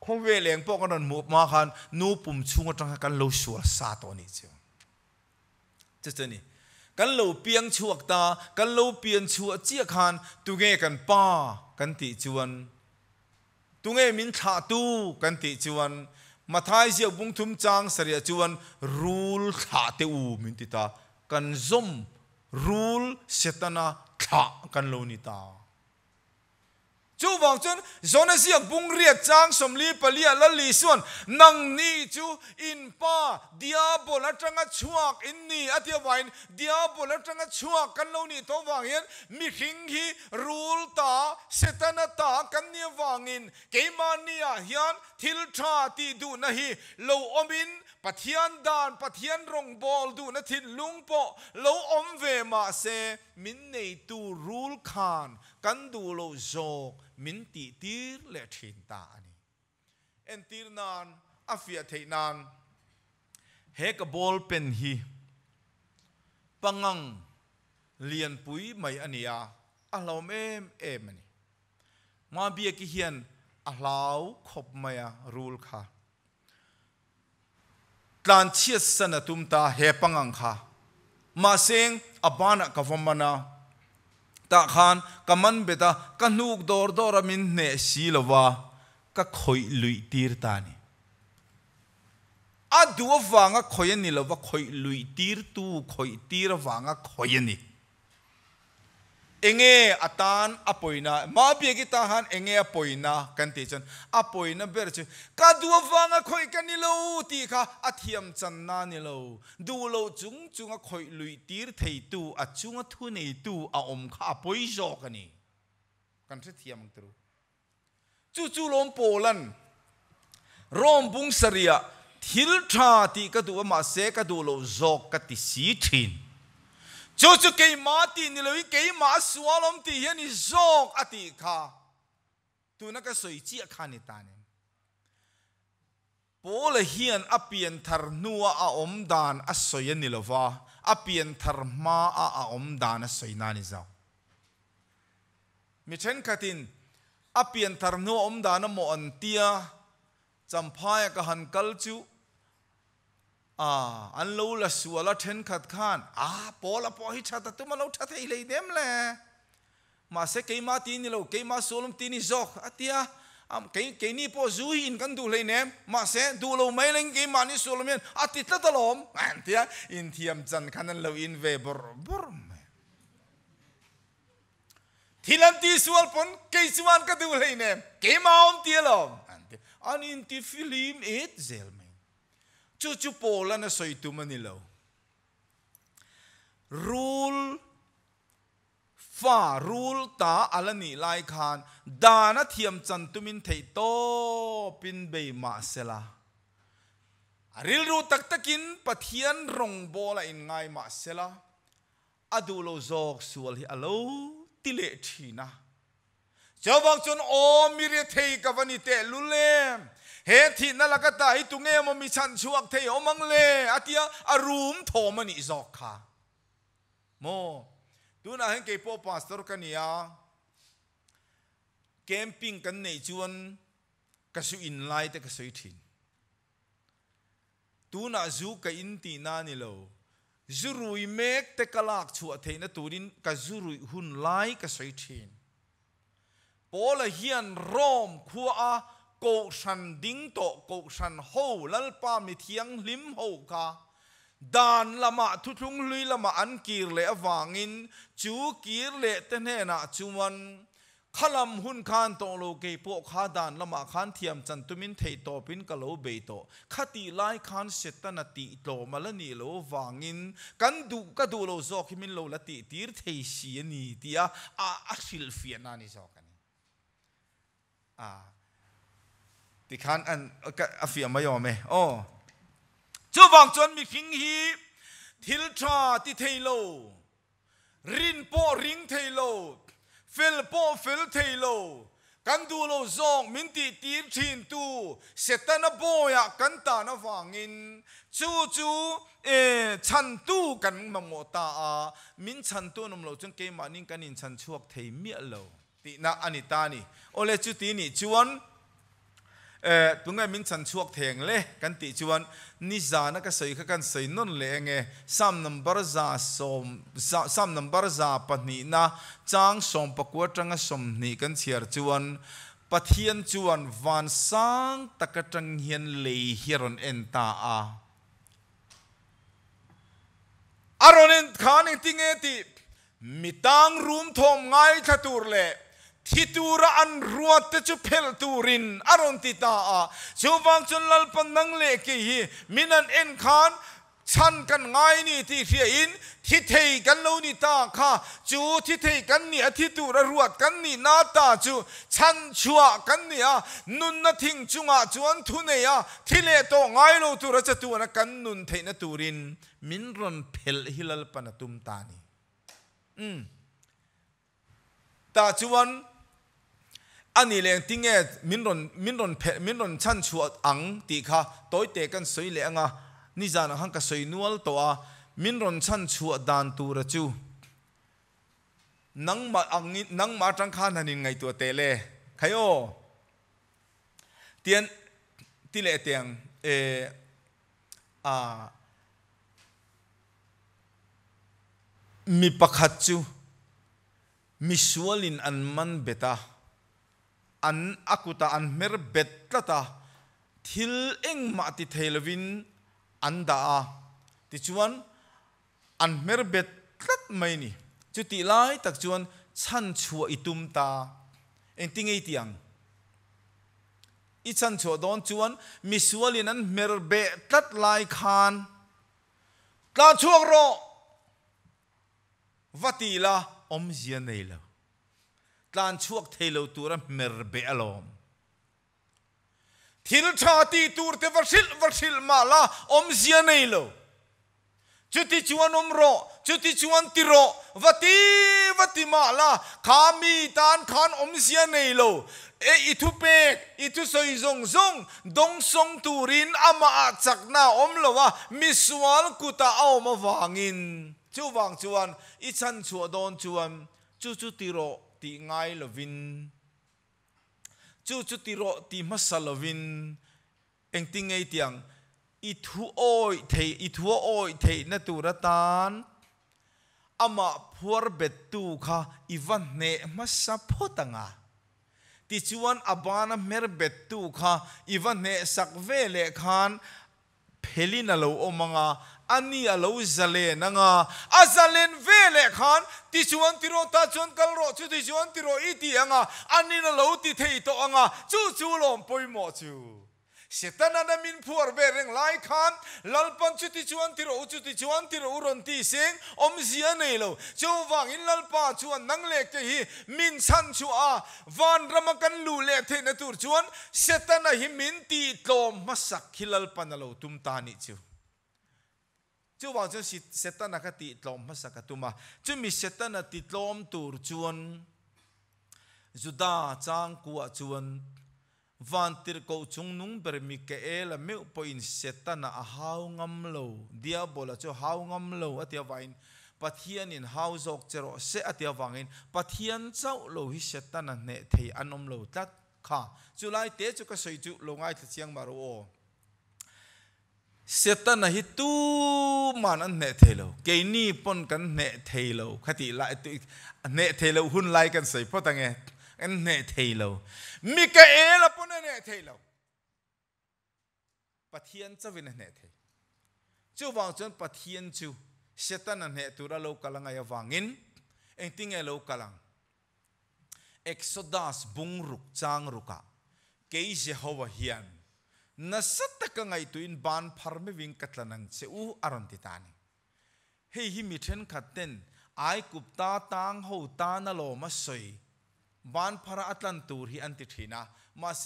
คงเวเลงปอกนันนมูมาคานนูปุ่มชุงกังกันเลวสัวซาตัวนี้เจ้าจะเจะนี่กันเลวเปียงชัวตากันเลวเปียงชัวเจียคานตุเงกันป้ากันติจวนตุเงมินชาตูกันติจวนมาท้ายเจียบุงทุ่มจางเสียจวนรูลขาเตอูมินติตากันซุมรูลเซตนาขะกันลลนิตาจูบอกจนจนเสียกบุงเรียจางสมลีปเลียละลีส่วนนังนี่จูอินป้าเดียบุละจังก์ชัวกอินนี่อธิวัยเดียบุละจังก์ชัวกกันลลนี่ตัววางเห็นมิขิงฮีรูลตาเสตนาตากันเนียวางินเกมานี่เฮียนทิลชาตีดูนะฮีโลอมินปะเทียนดานปะเทียนรงบอลดูนะทินลุงปอลลอมเวมาเซมินในตูรูลคานกันดูโลโจมินติตีรเลทินตาอนี้เอ็นตีรนานอาฟิอาเทนานเฮกบอลเป็นฮีปังังเลียนปุ๋ยไม่อันนี้อะอารมเอ็มเอ็มนี่มาเบียกิเฮียนอาลาวขบไม่รูลคานตานเชียสนตุมตาเฮปังังคามาเซงอบานะกฟมนาตาขานกมันเบตากันนูกดอร์ดอร์มินเนสีลวาก็คอยลุยตีรตานีอาดูว่างก็คอยนี่ลวะคอยลุยตีรตูคอยตีรว่างก็คอยนี่ enge atan apoina ma pye ki ta han enge apoina kan ti chan apoina ber chu ka duwa wanga khoi kan ni lo ti kha athiam chan na ni lo du lo chung chung a khoi lui tir thei tu a chung a thu nei tu a om kha poi jo ka ni kan thi thiam tru chu chu lom polan rom bung saria thil tha ti ka duwa ma se ka du lo zok ka ti si thin 就是给马的，你容易给马死亡了，底下你肉啊底卡，都那个水质看你单呢。波了天啊边头诺啊我们单啊水你了哇，啊边头马啊啊我们单啊水哪里走？没听看见啊边头诺我们单啊莫安爹，怎怕呀个很高就。Ah, an lo la sua la ten khat khan. Ah, po la po hi cha ta tu ma lo tha thei lei dem le. Ma se kei ma ti ni lo kei ma solum ti ni zok atia. Am kei kei ni po zu hi in kan du lei nem. Ma se du lo mai leng kei ma ni solum en ati ta ta lom. An tia in thiam chan khan an lo in ve bor bor. Thilam ti sual pon kei suan ka du lei nem. Kei ma om ti lom. An in ti film et zel me. จู่จู่โปลันสอยตุมันนิลารูลฟารูลตาอลนีไลคานดานเทียมจันตุมินไทโตปินเบมาเซลาริลรูตักตะกินปะเทียนรงโบลอินไงมาเซลาอดูโลจอกสวลฮิอโลติเลทีนะเจ้าบอกจนโอมิเรเทกวันิเตลุเลเฮทีนั่นละก็ตายตุงเงม้ยมีชันชวกเทอมังเลอาทิยาอารูมโทมันอิจอกค่ะโมตูนะเห็นเกี่ยวกับพาสตอร์กันเนี่ยแคมปิ้งกันในชวนกสุอินไลแต่กสุทินตูน่าจูกอินตีนานี่เลวจูรุยเมกแต่กลากชัวเทนตูนินกจูรุยหุ่นไลกสุทินโปลเฮียนรอมขัวอาโกชันดิ้งโตโกชันหูลลปามีเทียงลิมหูกาดานละมาทุทุงลุยละมาอันกีรเลวางินจูกีรเลเตเนนะจูวันขลำหุ่นคานโตโลเกพวกขาดานละมาคานเทียมจันตุมินเทโตปินกะโลเบโตขตีไลคานเสตนติโตมาละนีโลวางินกันดูกะดูโลโซกิมินโลละติตีรเทเียนีเตียอาอัชิลฟียนานิโซกันอ่า thì khán ăn à phía mà yom ấy ô chú vọng chuẩn mi kinh hi thil cho ti thấy lâu rin po ring thấy lâu phil po phil thấy lâu kan du lo zong minh ti ti thin tu setana boya kan ta na in chú chú e chan tu kan mamo ta à minh chan tu nom lo chung ke ma ning kan in chan chuộc thầy miệt lo ti na anita ni ole chú ti ni chuan เอ่อตุงไงมินสันชวกเทงเลยกันติจวนนิจานักใส่กันใส่นนเลยไงซ้ำนัมบาร์ซาสมซ้ำนัมบาร์ซาปนีนะจางสมปกวดจังสมนี่กันเชียร์จวนปะเทียนจวนวันสังตะกจังเฮียนเลยเฮียรันเอ็นตาอาอรอนเอ็นขานิติเงติมีตังรูมทอมไงขตูรเล่ทิตูระอันรัวตจุเพลตูรินอารมณ์ติตาอาจูฟังจุนลลปนังเลกีฮีมินันเอ็นคานฉันกันง่ายนี่ที่เสียอินทิเทกันโลนิตาค่ะจูทิเทกันนี่ทธิตุระรวดกันนี่นาตาจูฉันชัวกันนี่อะนุนนทิ้งจุงอ่ะจวนทุเนียทิเลโตง่ายโลตุระจตัวนะกันนุนเทนตูรินมินรนเพลฮิลลปนตุมตานีอืมตาจวน anh liền tiếng nghe min ron min ron phe min ron chan chu ang ti kha tối te kan soi le anga ni jan hang ka soi nual to a min ron chan chu dan tu ra chu nang ma ang ni nang ma tang khan hanin ngai tu te le khayo tiền tỷ lệ tiền ê e, à mi pakhat chu mi sualin an man beta an akuta an mer bet tlata thil eng ma ti thelvin an da a ti chuan an mer bet tlat mai ni chu ti lai tak chuan chan chua itum ta eng ting ei tiang i chan chua don chuan mi sualin an mer be tlat lai khan ta chuak ro vatila om zia nei la ตานชวกเทโลตัวระเมรเบอลอมทิลชาตีตัวเทวสิลวสิลมาลาอมเซียนเอโลจุดที่ชวนอมโรจุดที่ชวนติโรวัติวัติมาลาขามีตานขานอมเซียนเอโลเออิทุเปกอิทุสอยซงซงดงซงตูรินอามาจักนาอมลวะมิสวาลกุตาเอามาวางินชูวางชวนอิชันชัวโดนชวนจูจูติโรตีไงลวินจู่จูติโรติมาสลวินเองติงไงเตียงอิทัวโอยเทอิทัวโอยเทนัตุรตานอามาพัวเบ็ดตูค่ะอีวันเน่มาัสพอตังอาติชวนอบานะเมรเบ็ดตูค่ะอีวันเน่สักเวเลขานเพลินละโอมังอะ ani alo zalen anga a zalen vele khan ti chuan ti ro ta chuan kal ro chu ti chuan ti ro i ti anga ani na lo ti thei to anga chu chu lom poi mo chu setana na min phuar ve reng lai khan lalpan chu ti chuan tiro ro chu ti chuan ti ro ti seng om zia nei lo chu wang in lalpa chuan nang le ke hi min san chu a van ramakan lu le the na tur chuan setana hi min ti tlom masak khilalpan alo tum ta ni chu chu wa chu si setan ka ti tlom ma saka tuma chu mi setan ti tlom tur chuan juda chang ku a chuan van tir ko chung nung ber mi ke el me po in setan a hau ngam lo diabola chu hau ngam lo atia vain pathian in house ok chero se atia wangin pathian chau lo hi setan ne thei anom lo tlat kha chulai te chu ka sei chu lo ngai thiang maro o setan na hi tu man an ne thelo ke ni pon kan ne thelo khati la tu ne thelo hun lai kan sei potang e an ne thelo mikael pon ne thelo pathian chawin ne the chu wang chon pathian chu setan an he tura lo kalanga ya wangin engting e lo kalang exodus bung bungruk chang ruka ah. ke jehovah hian นั่นสัตกังไงตัวอินบานพาร์มีวิ่งกัตลนังเซอูอารันติตานีเฮ้ยมิเชนขัดเต้นไอ้กุปตาตังหูตานาโลมาสอยบานพาราอัตลันตูรีอันติดหินะมาเซ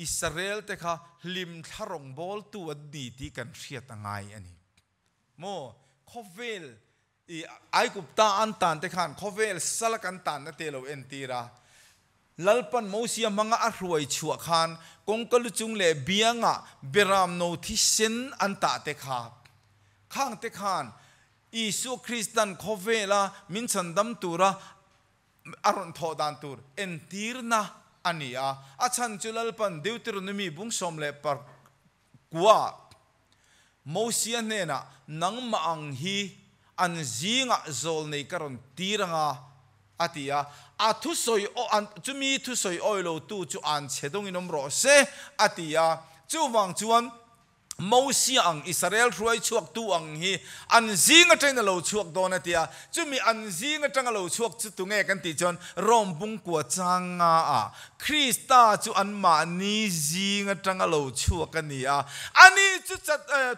อิสราเอลเทคาลิมทารงบอลตัวดีที่กันเชียตังไงอันนี้โมคอเวลไอ้กุปตาอันตันเทคานคอเวลสลักอันตันนะเตโลเอ็นตีราลลปันมูซีมังอารวยชัวคานกงกลุจุงเล่เบียงอะเบรามโนทิสินอันตาเตคาข้างเตคานอิสุคริสตันโคเวลามินสันดัมตูระอารุนทอดันตูรเอ็นทีร์นะอันนี้อ่ะอาจารย์จุลลปันเดวตรนุมีบุงสมเลปักว่ามูซีเนี่ยนะนังมังฮีอันจีงอ่ะโจลในการันตีร์งอะอาทิอาอาทุสอยโออันจุมีทุสอยโอโลตูจูอันเชดงินอมรอเซอาีิอาจูวังจวนมอสีอังอิสราเอลรวยชวกตูอังฮีอันซิงจังเราชวกโดนเตีาจุมีอันซิงจังเราชวกจุตุงเอกันติจนร่มบุงกัวจังอาคริสตาจุอันมานีซิงจังเราชวกกันนี่อาอันนี้จุจัดเอ่อ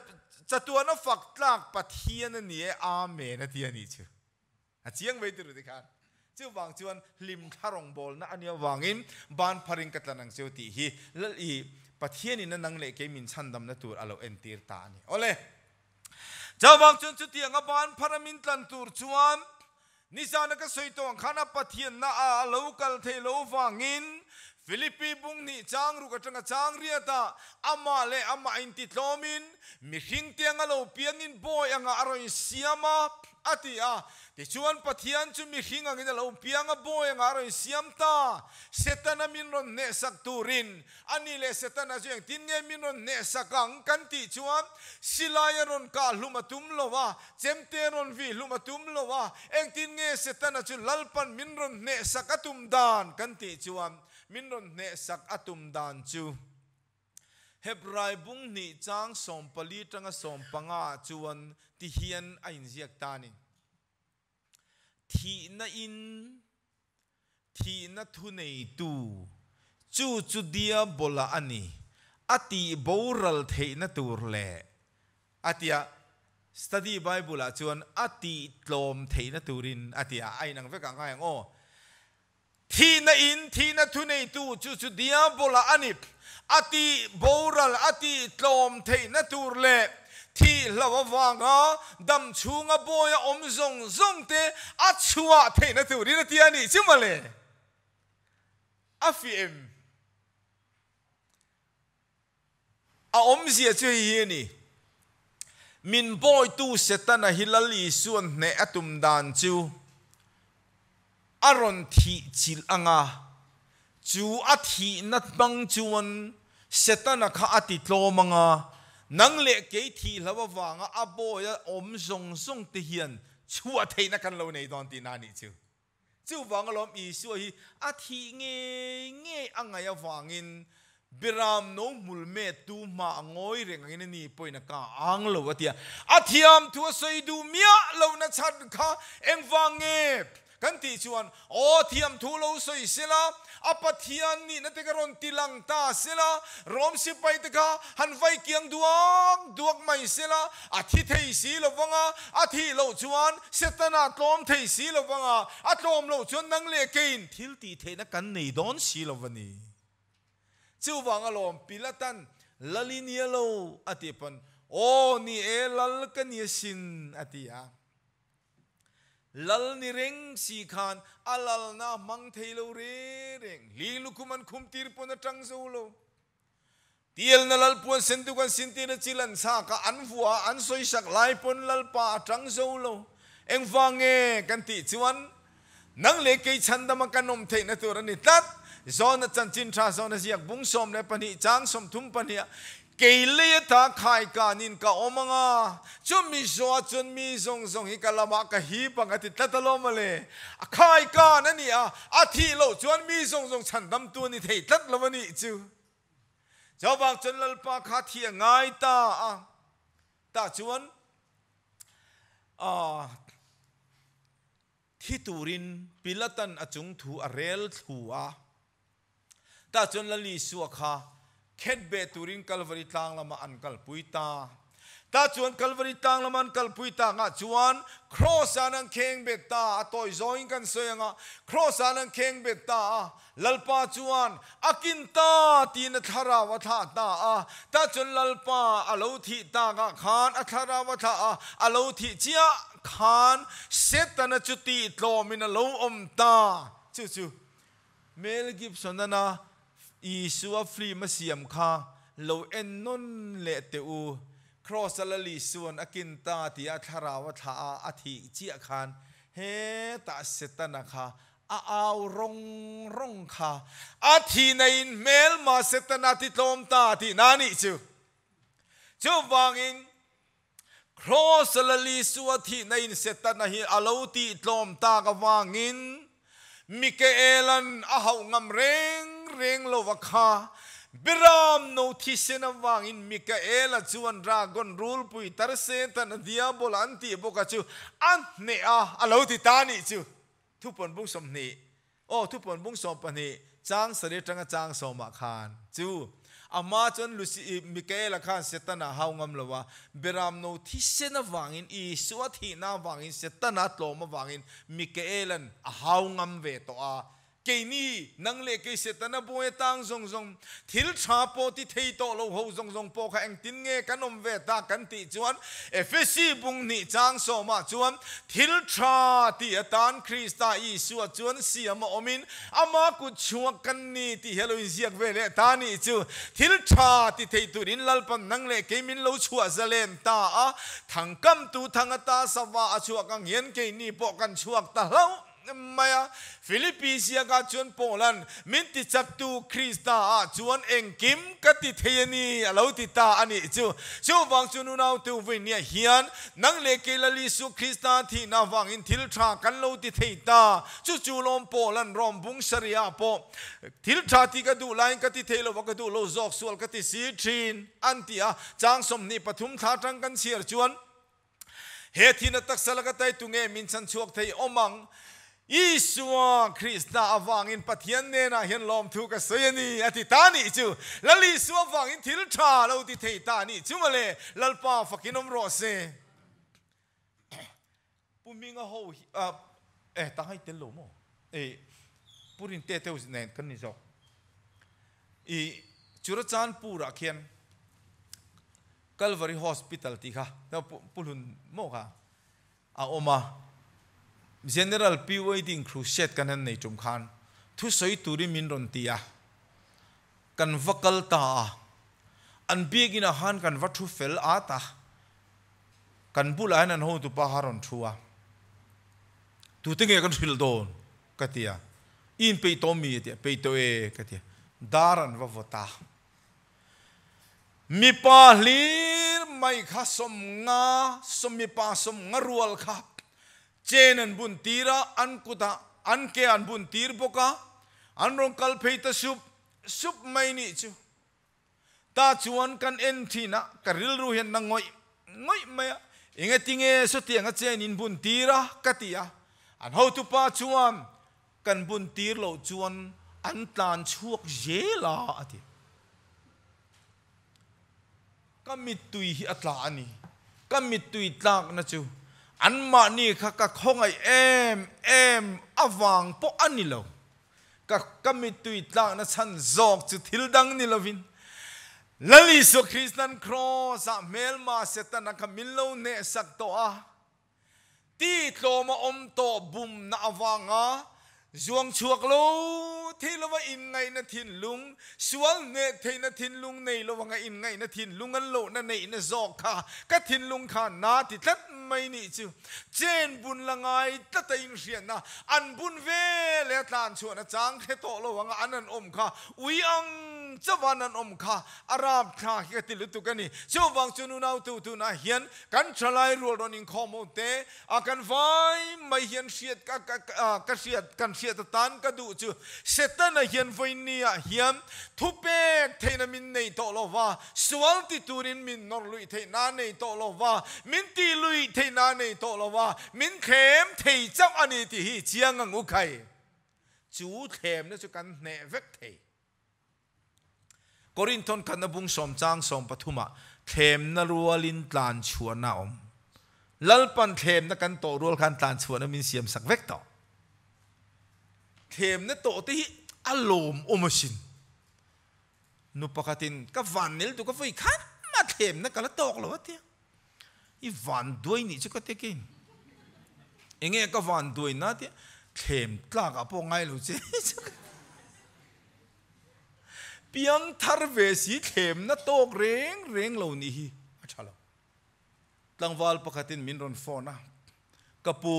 จัตัวนฝักลากปะเทียนนี่อาเมนเตีันี้จื่อเจียงไว้ตรวดิคัน chu wang chuan lim tharong bol na ania wangin ban pharing katlanang cheu ti hi lal i pathian in nang le ke min chandam na tur alo entir ta ni ole cha wang chuan chu tianga ban pharamin tlan tur chuan nisan ka soitong khana pathian na a local thelo wangin Filipi bung ni chang ru ka changa chang ria ta ama le ama in ti tlomin mi hing tianga lo piangin boy anga aroi siama อาทิยาแต่ชวนพัทยันชุมมีหิงังเดี๋ยวเราพียงกบวยงารอยสยามตาเซตันมินรนเนสักตูรินอันนี้เลยเซตันจะยังทิ้งเงินมินรนเนสักกังกันติชวนสิลายรนกาลุมาตุมโลวะเจมเตรนวีลุมาตุมโลวะเองทิ้งเงเซตันจะลัลปันมินรนเนสักตุมดานกันติชวนมินรนเนสักตุมดานจูเฮบรายบุงนิจังสมปลีตังสมปังอาชวน ti hian a inziak ta ni thi na in thi na thu nei tu chu chu dia bola ani ati boral thei na tur le atia study bible ah a chuan ati tlom thei na turin atia ai nang veka ngai ang o thi na in thi na thu nei tu chu chu dia bola ani ati boral ati tlom thei na tur le thi lo wa nga dam chu nga boya om zong zong te a chuwa the na tu ri đi ti ani chimale a fi em a om zia chu hi ni min boy tu sẽ ta na hilali suan ne atum dan chu aron thi chil anga à. chu athi nat bang chuan setana kha ati à นังเลกเกทีแล้วว่าวางอ่าโบยอมสงสงติเฮียนชัวเทนักกันเราในตอนตีนานี่จื่จิ่วังลมอีสัวฮีอาทีเงี้เงี้อังไงวังอินบิรามน้องมุลเมตูมาอ่อยเร่งอันนี้ปอยนักอังเลวเตียอาทิอามทัวสอยดูเมียเาวนัชัดค่ะเอ็งวังเงกันตีชวนโอ้ทิอามทูเราสอยสิละอปเทยานนี่นั่นเองรอนตีลังตาเสละรอมสิไปต็กาหันไฟเกียงดวงดวงไม่เสละอาทิเทสีลวังอ่ะอาทิโลจวนเสตนาตลอมเทสีลวังอะอาตลอมโลจวนนั่งเลกินทิลตีเทนักกันในดอนสีลวันนี้จาววังอารมณ์ปิละตันลลินีโลอติปนโอ้นี่เอลลกันยสินอทิยา lal ni reng si khan alal na mang thailo re reng li lu kuman khum tir pon tang zo lo tiel na lal pon sen tu kan sin tir chilan sa ka an vua an soi sak lai pon lal pa tang zo lo eng vange kan ti chuan nang le ke chan dama kanom thei na tu ran ni tat zon chan chin tha zon ziak bung som le pani chang som thum pania กลียตาขายกานินกาอมังอาจุมีจวจุนมีซงซงฮิกาลามากะฮีปังกติตตะลมาเลยขายกานันี่อะอาทิโลจุนมีซงซงฉันดำตัวนี่เทตัดลมันี่จูเจ้าบางจนลลปาคาเทียงายตาอะตาจวนอ่าที่ตูรินปิลตันอจุงถูอเรลถูอะตาจนลลีสวคาเข็ดเบตุริงกัลวริตังละมาอันกัลปุยตาตาจวนกัลวริตังละมันกัลปุยตางะจวนครอสานังเคงเบกตาตัวจอยกันเสียงะครอสานังเคงเบกตาลลปาจวนอากินตาตีนทาราวทาตาตาจวนลลปาอโลทิตางะขานอทาราวทาอโลทิเจียขานเซตนจุติโลมินาโลอมตาจู่ๆเมลกิบสนนาอีสัวฟรีมาเสียมคาโลเอ็นนนเลเตอูครอสลลีส่วนอกินตาติอาทราวทาอาทิเจียคานเฮตาเสตนาคาอาเอารงรงคาอาทิในเมลมาเสตนาติตลมตาทินานิจูจูวางอินครอสลลีสวทีในเสตนาฮิอาโลติตลมตากวางอินมิเกเอลันอาหงงามเรงเรงโลวคาบิรามโนทิเซนวังอินมิกาเอลจวนรากอนรูลปุยตรเซนตันดิอาบลันตีบกจูอันเนอาอาวติตานิจูทุปนบุงสมนีโอทุปนบุงสมปนีจางสริจังจางสมาคานจูอามาจนลุซีมิเกลคานเซตนาฮาวงมลวะเบรามโนทิเซนวังอินอีสวัตินาวังอินเซตนาตโลมวังอินมิเกลันฮาวงมเวตอา keini nang le ke se tana boe tang zong zong thil cha po ti thei to lo ho zong zong po kha eng tin nge kanom ve ta kan ti chuan fsc bung ni chang so ma chuan thil cha ti atan krista i su chuan si ama omin ama ku chuak kan ni ti heloin ziak ve le ta ni chu thil cha ti thei tu rin lalpam nang le ke min lo chua zalen ta a thangkam tu thangata sawa achuak ang hian ke ni po kan chuak ta lo ม่ฟิลิปปีเซียกาชวนโปแลนด์มินติจับตูคริสตาชวนเองกิมกติเทียนีเราติตาอันนี้จูจูวังชนุนเอาตัววินเนียเฮียนนังเลเกลลิสุคริสตาที่นาวังอินทิลทรากันเราติเทียตาจูจูลมโปแลนด์รอมบุงสรียาโปทิลทราที่กดูไลน์กติเทลวกดูโลจอกสวลกติสีทรีนอันที่อาจางสมนีปทุมทาจังกันเสียจวนเฮทีนตักสลักไตตุงเอมินสันชวกไทยอมัง Isua Krista awangin pathian ne na hian lom thu ka soyani ati tani chu lali suwa wangin thil tha lo ti thei ta ni chu male lalpa fakinom ro se puminga ho a eh ta hai tel lo mo e purin te te us nen kan ni zo i churachan pura khian calvary hospital ti kha na pulun mo kha a oma general POI ding khru set kan han nei chum khan thu soi turi min ron tia kan vakal ta an biak in a han kan va thu fel a ta kan bula an ho tu pa haron thua tu te nge kan thil don katia in pe to mi te pe to e katia daran va vota mi pa hlir mai kha som nga som mi pa som nga rual khap cenan bun tira an kuta an ke an bun tir poka an rong kal peita sup sup mai ni chu ta chuan kan en thi na karil ru hen na ngoi ngoi mai inge tinge su ti anga chen in bun tira katia an ho tu pa chuan kan bun tir lo chuan an tan chuak je la ati kamit tui atla ani kamit tui tlak na chu อันมานี่ค่ะก็คงไอเอ็มเอ็มอวังปออันนี่เราก็ก็มีตุยตางนะฉันจอกจุดทิลดังนี่เราวินลลิสุคริสตันครอสเมลมาเซตันักมิลโลเนสักตัวตีโตมาอมโตบุมนาวังอ่ะจวงชวกโลที่เราว่าอินไงนะทินลุงสวนเนเทนะทินลุงในเราว่าไงอินไงนะทินลุงอันโลนั่นในนะจอกค่ะก็ทินลุงค่ะนาติดลัดไม่นี่จูเจนบุญละไงตัดต่งเสียนนะอันบุญเวเลตานชวนจางเทโตโลวังอันนั้นอมค่ะอุยอังจะวันนั้นอมค่ะอาราบทาเิกติลุตุกันนี่ชวังนุนเนาวตูตุนะเฮียนกันชลายรัวรอนิงข้อมูลเตอากันไฟไม่เฮียนเสียดกักักเสียดกันเสียดตานกะดูจูเสตันเฮียนไฟนี่เฮียนทุเปกเทนมินในโตโละว่าสวัลติตูรินมินนอร์ลุยเทนาในโตโลวามินตีลุยเทนาในโตละว่ามินเข็มเีจับอันนี้ที่เจียงงูไข่จูเข็มนี่สุกันเนเวกเทกรินทนคันนบุงสมจางสมปฐุมะเข็มนรัวลินตานชวนนาอมลลปันเข็มนักันโตรัวคันตานชวนมินเสียมสักเวกต่อเข็มนี่โตที่อารมณ์อมชินนุปกตินก็วันนี้ตุก็ฟิกขันมาเข็มนักกระตกหรอวะเทียอีวันด้วยนี่จะก็เทกินเองเองก็วันด้วยนะที่เข็มกลากอ่ะพงไงลูกเจ๊เปียงทาร์เวสีเข็มนะโตกเร่งเร่งเหล่านี้อาชาลตังวาลปกติมินรอนฟอนะกระปู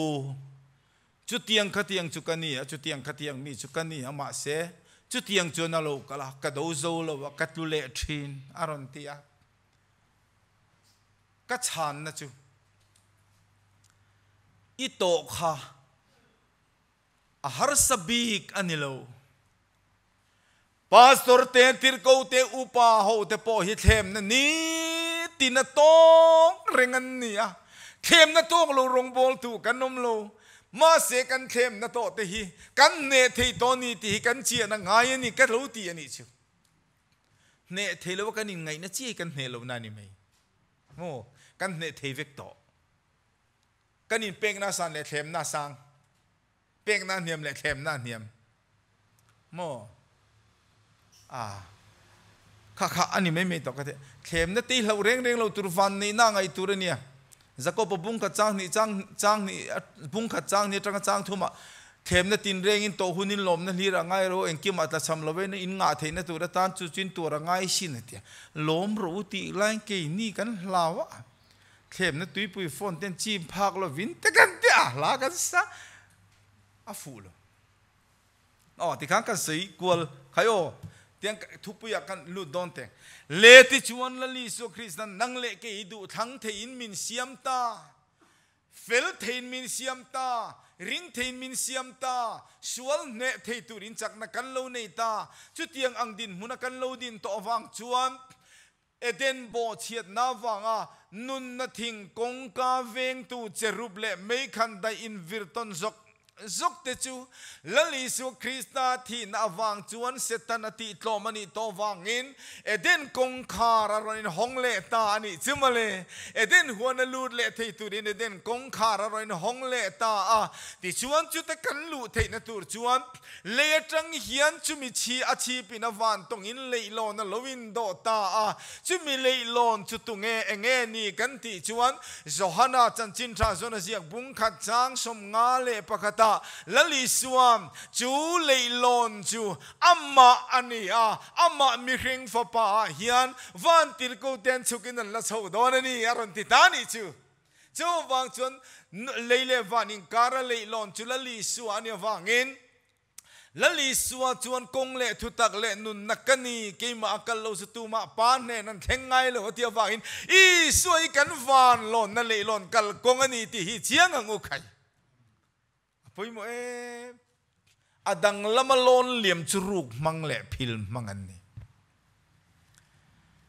จุดเตียงขัดเตียงจุกันี่จุดเตียงขัดเตียงมีจุกันี่อามาเสจุดเตียงจวนนรกกะละกระโดดโซลวะกัดลุเลทินอารอนเตียก็ชานนะจูอิโตค่ะอาหารสบีกอันนี้เลาปาสตร์เตนติรกูเตอุปาหูเตปอฮิเทมนะนี่ตินตองเร่งันนี่อะเทมนตองเรงบอลถูกกันนมลูมาเสกันเทมนโตเตฮีกันเนทีตอนี่ตีกันเชียนังไงนี่ก็รู้ตีอันนี้จูเนีเลวกันยังไงนะเชียกันเนลวนานี่ไหมโมกันเนเทวิกโตกันอินเป็งนาสันเลเทมนาสังเป็งนาเนียมเลเทมนาเนียมโมอ่าข้าข้าอันนี้ไม่มีตกกันเทมนาตีเราเร่งเร่งเราตุรฟันนี่นางไอตุรเนี่ยจะก็ปบุ้งขัดจังนี่จังจังนี่บุ้งขัดจังนี่จัางจังทุ่มอ่ะเทมนาตินเร่งอินโตหุนินลมนั่นฮีร่างไงรู้เองกิมอัตละชำละเวนอินงาเทนตัวระตันจุจินตัวร่างไงสินเตียลมรู้ตีไล่เกี่นี่กันลาวะเมนะตุยปุยฟอนเตนจีมพักลวินแต่กันเตะลากันซะอาฟูลอ๋อที่ข้างกันสีกวลใครโอเตียงทุบปุยกันลุดดอนเตงเลติชวนลลีสุคริสนั้นนังเลกเกิดูทั้งเทินมินเสียมตาเฟลเทินมินเสียมตาริงเทินมินเสียมตาสวลเนเทตุรินจักนักกันเลาเนตาจุดเตียงอังดินมุนักกันเลาดินตัววังชวน eden bo chiat na wanga nun na thing kong ka veng tu cherup le mei khan dai in virton zok zuk te chu lali su krista thi na awang chuan setan ati tlomani to à, in, eden kong khar aron hong le ta ani à, chumale eden huan lut le thei turin eden kong khar aron hong le ta a ti chuan chu te kan lu thei na tur chuan le atang hian chumi chi achi pina wan tong in le lo na lovin do ta a chumi le lon chu tu nge enge ni kan ti chuan johana chanchin tha zona ziak bung khat chang som nga le pakata à là lý chú lệ lon chú amma ani à amma mi khinh pha pa hiền van til cô tên chú kinh là sâu đó nè aron titani chú chú vang chuan lệ lệ van in cara lệ lon chú là lý suam anh vang in là lý suam chuan công lệ thu tạc lệ nun nakani cái mà akal lo tu mà pan nè năn thèn ngay lo tia vang in i suai kan van lon na lệ lon kal công anh ti hi chiang anh ngu khai พุยมเออดังละมลลนเหลี่ยมจรุกมังแหละพิลมังอันนี้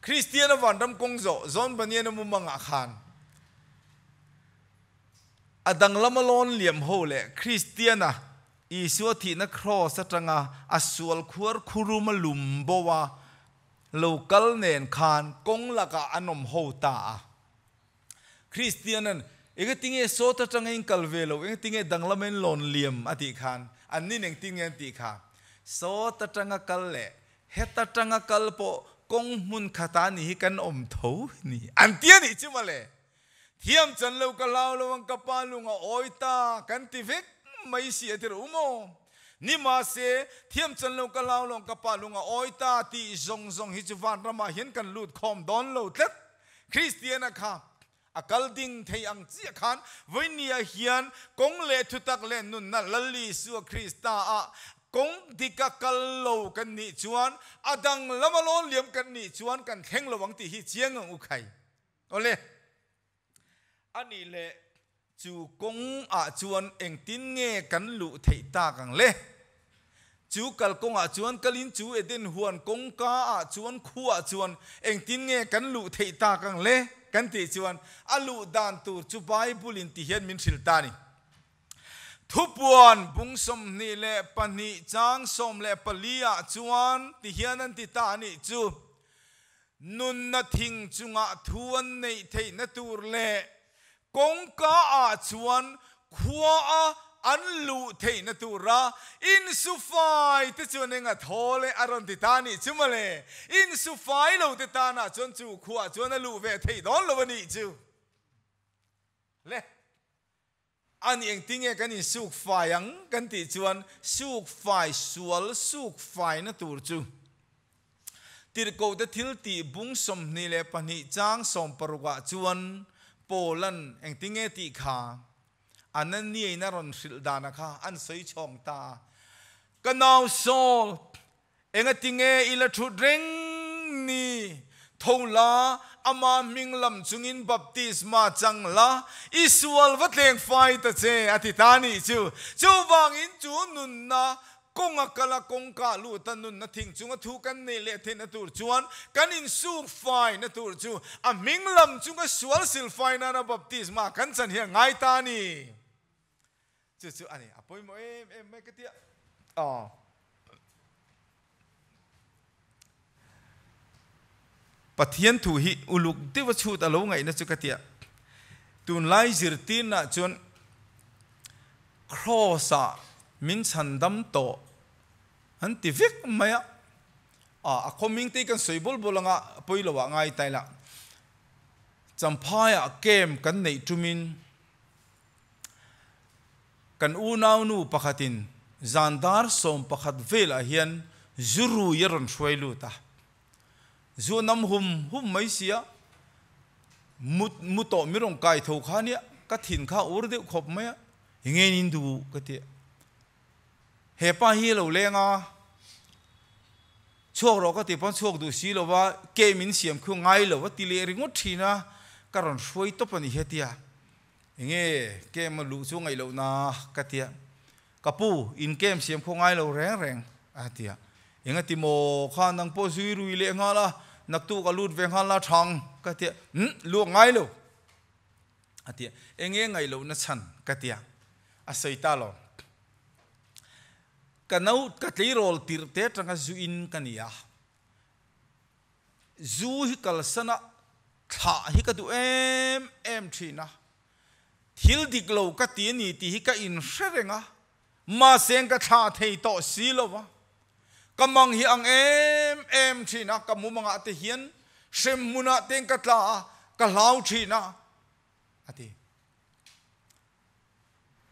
คริสเตียนวันรำกงโจซอนปันียนมุมังอาคารอดังละมลลนเหลี่ยมโฮแหล่คริสเตียนนะอีสวทีนครอสตรงาอสวลควรคุรุมลุมบวาโลกัลเนนคานกงละกะอนมโฮตาคริสเตียนนั้นเอีกทิ้งเอโซตจังเองกัลเวลอีกทิ้งเอดังละเมนหลอนเลียมอติคันอันนี้หนึงทิ้งเองติขาโซตจังกัลเล่เฮตจังกัลโปกงมุนขตานีิกันอมทูนี่อันเตียนี่จิมาเลยเทียมจันเลวกะลาวเลวงกะปาลุงอโอยตากันติเวกไม่เสียที่รู้มั้นี่มาเสเทียมจันเลงกะลาวลงกะปาลุงอโอยตาตีจงจงฮิจวานรามาเห็นกันลูดคอมดอนโลดเล็คริสเตียนนะครับ a akal ding thei ang chi khan voinia hian kong le thu tak le nun na lali su krista a kong dika kal lo kan ni chuan adang lamalon liam kan ni chuan kan theng lowang ti hi chiang ang ukhai ole ani le chu kong a chuan eng tin nge kan lu thei ta kang le chú kal kong a chuan kalin chú eden huan kong ka a chuan khu a chuan eng tin nge kan lu thei ta kang le กันีิชวนอลูดานตูจูไบบุลินที่เห็นมินสิลตานีทุบวันบุงสมนี่เล่ปนิจังสมเล่ปลียจวนที่เห็นนันติตานีจูนุนนัทิงจุงอาทวนในเทนตูรเล่กงกาอาจวนขัวอาอันลุเทนตวระอินสุฟายที่ชวนเองอะทอเลอารอนติตานี่จุมาเลอินสุฟายเราติตานะจนจูขวาจนลูเวทเทดอนลบนี้จูเลยอันยังติงเงกันอินสุไฟยังกันติชวนสุไฟสวลสุไฟนตัรจูติรโกตทิลตีบุงสมนิเลปนิจางสมปรุกะจวนโปลันเองติงเงติขาอันนั้นนี่นรนสิลดานะคะอันสวยชมตากันเอาโซลเองติงเออิละทุเร่งนี่ทงละอามามิงลำจุงอินบัพติสมาจังละอิสวลวัดเลงไฟตะเจอธิตานี่จูจูวางอินจูนุนนะ kong akala kong ka lu tanun na thing chunga thu kan ne le the na tur chuan kan in su fai na tur chu a minglam chunga sual sil fai na na baptism ma kan chan hi ngai ta ni chu chu ani apoi mo em em me ke tia oh pathian thu hi uluk dewa ta alo ngai na chu ka tia tun lai zirtin na chun cross a min chan dam to an ti vik mai a a coming bol bol soibol bolanga poilo ngay ngai là, la champhai à kem kan nei tumin cần u nau nu pakhatin zandar som pakhat ve la hiền, zuru yeron lu ta zu nam hum hum mai sia mut muto mirong kai tho khania ka thin kha ur de khop mai ngein indu cái ti เหตุป้าฮีเราเลงอ่ะช่วงเราก็ตีปันช่วงดูสีเราว่าเกมินเสียมคือไงเราว่าตีเลร้งุทีนะการันช่วยตบปนิเฮตียอ่าเงี้ยเกมมาลุช่วงไงเรานะกตียกับปูอินเกมเสียมคือไงเราแรงแรงอาเตียอยงเงี้ยตีโมข้านังโพสุยรุยเลงอ่ะละนักตู้ก็ลูดเวงฮันละทังก็เตียลูงไงลยกอาเตียเองงี้ยไงเรานะฉันกตียอาศัยตาลอง kanau ka tleirol tirte tanga zuin kania zu hi kalsana tha hi ka du em em thina thil diklo ka ti ni ti hi ka in hrerenga ma seng ka tha thei to si wa kamang hi ang em em thina kamu manga te hian sem muna teng ka tla ka lau thina ati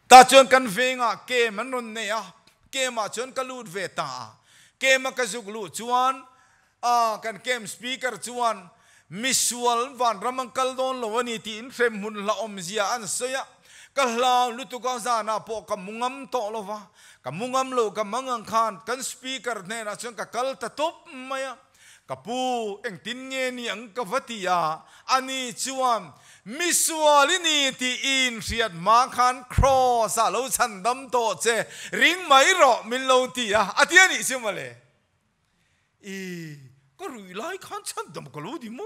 ta chuan kan venga ke man ron ne a เกมาชนกลูดเวตาเกมมกระจุกลูดชวนอ่ากันเกมสปีกเกอร์ชวนมิสวลวันรำมังคลดอนลวนนี้ทีอินเฟมุนละอมเียอันเสียก็ลาลุตุกาซานาปกมุงมโตลวะกมุงมโลกมังอังคานกันสปีกเกอร์เนียนะชนกัลตะตุบมายกัปูเอ็งตินเงี้ยนี่อังกวัติยาอันนี้ชวนมิสวาลินีที่อินเสียดมาคันครอสาเราฉันดำโตเจริงไม่รอมิลเราตีอะอาทิตย์นี้ใช่ไหมเลยอีก็รุยไล่ขันฉันดำกลูดิโม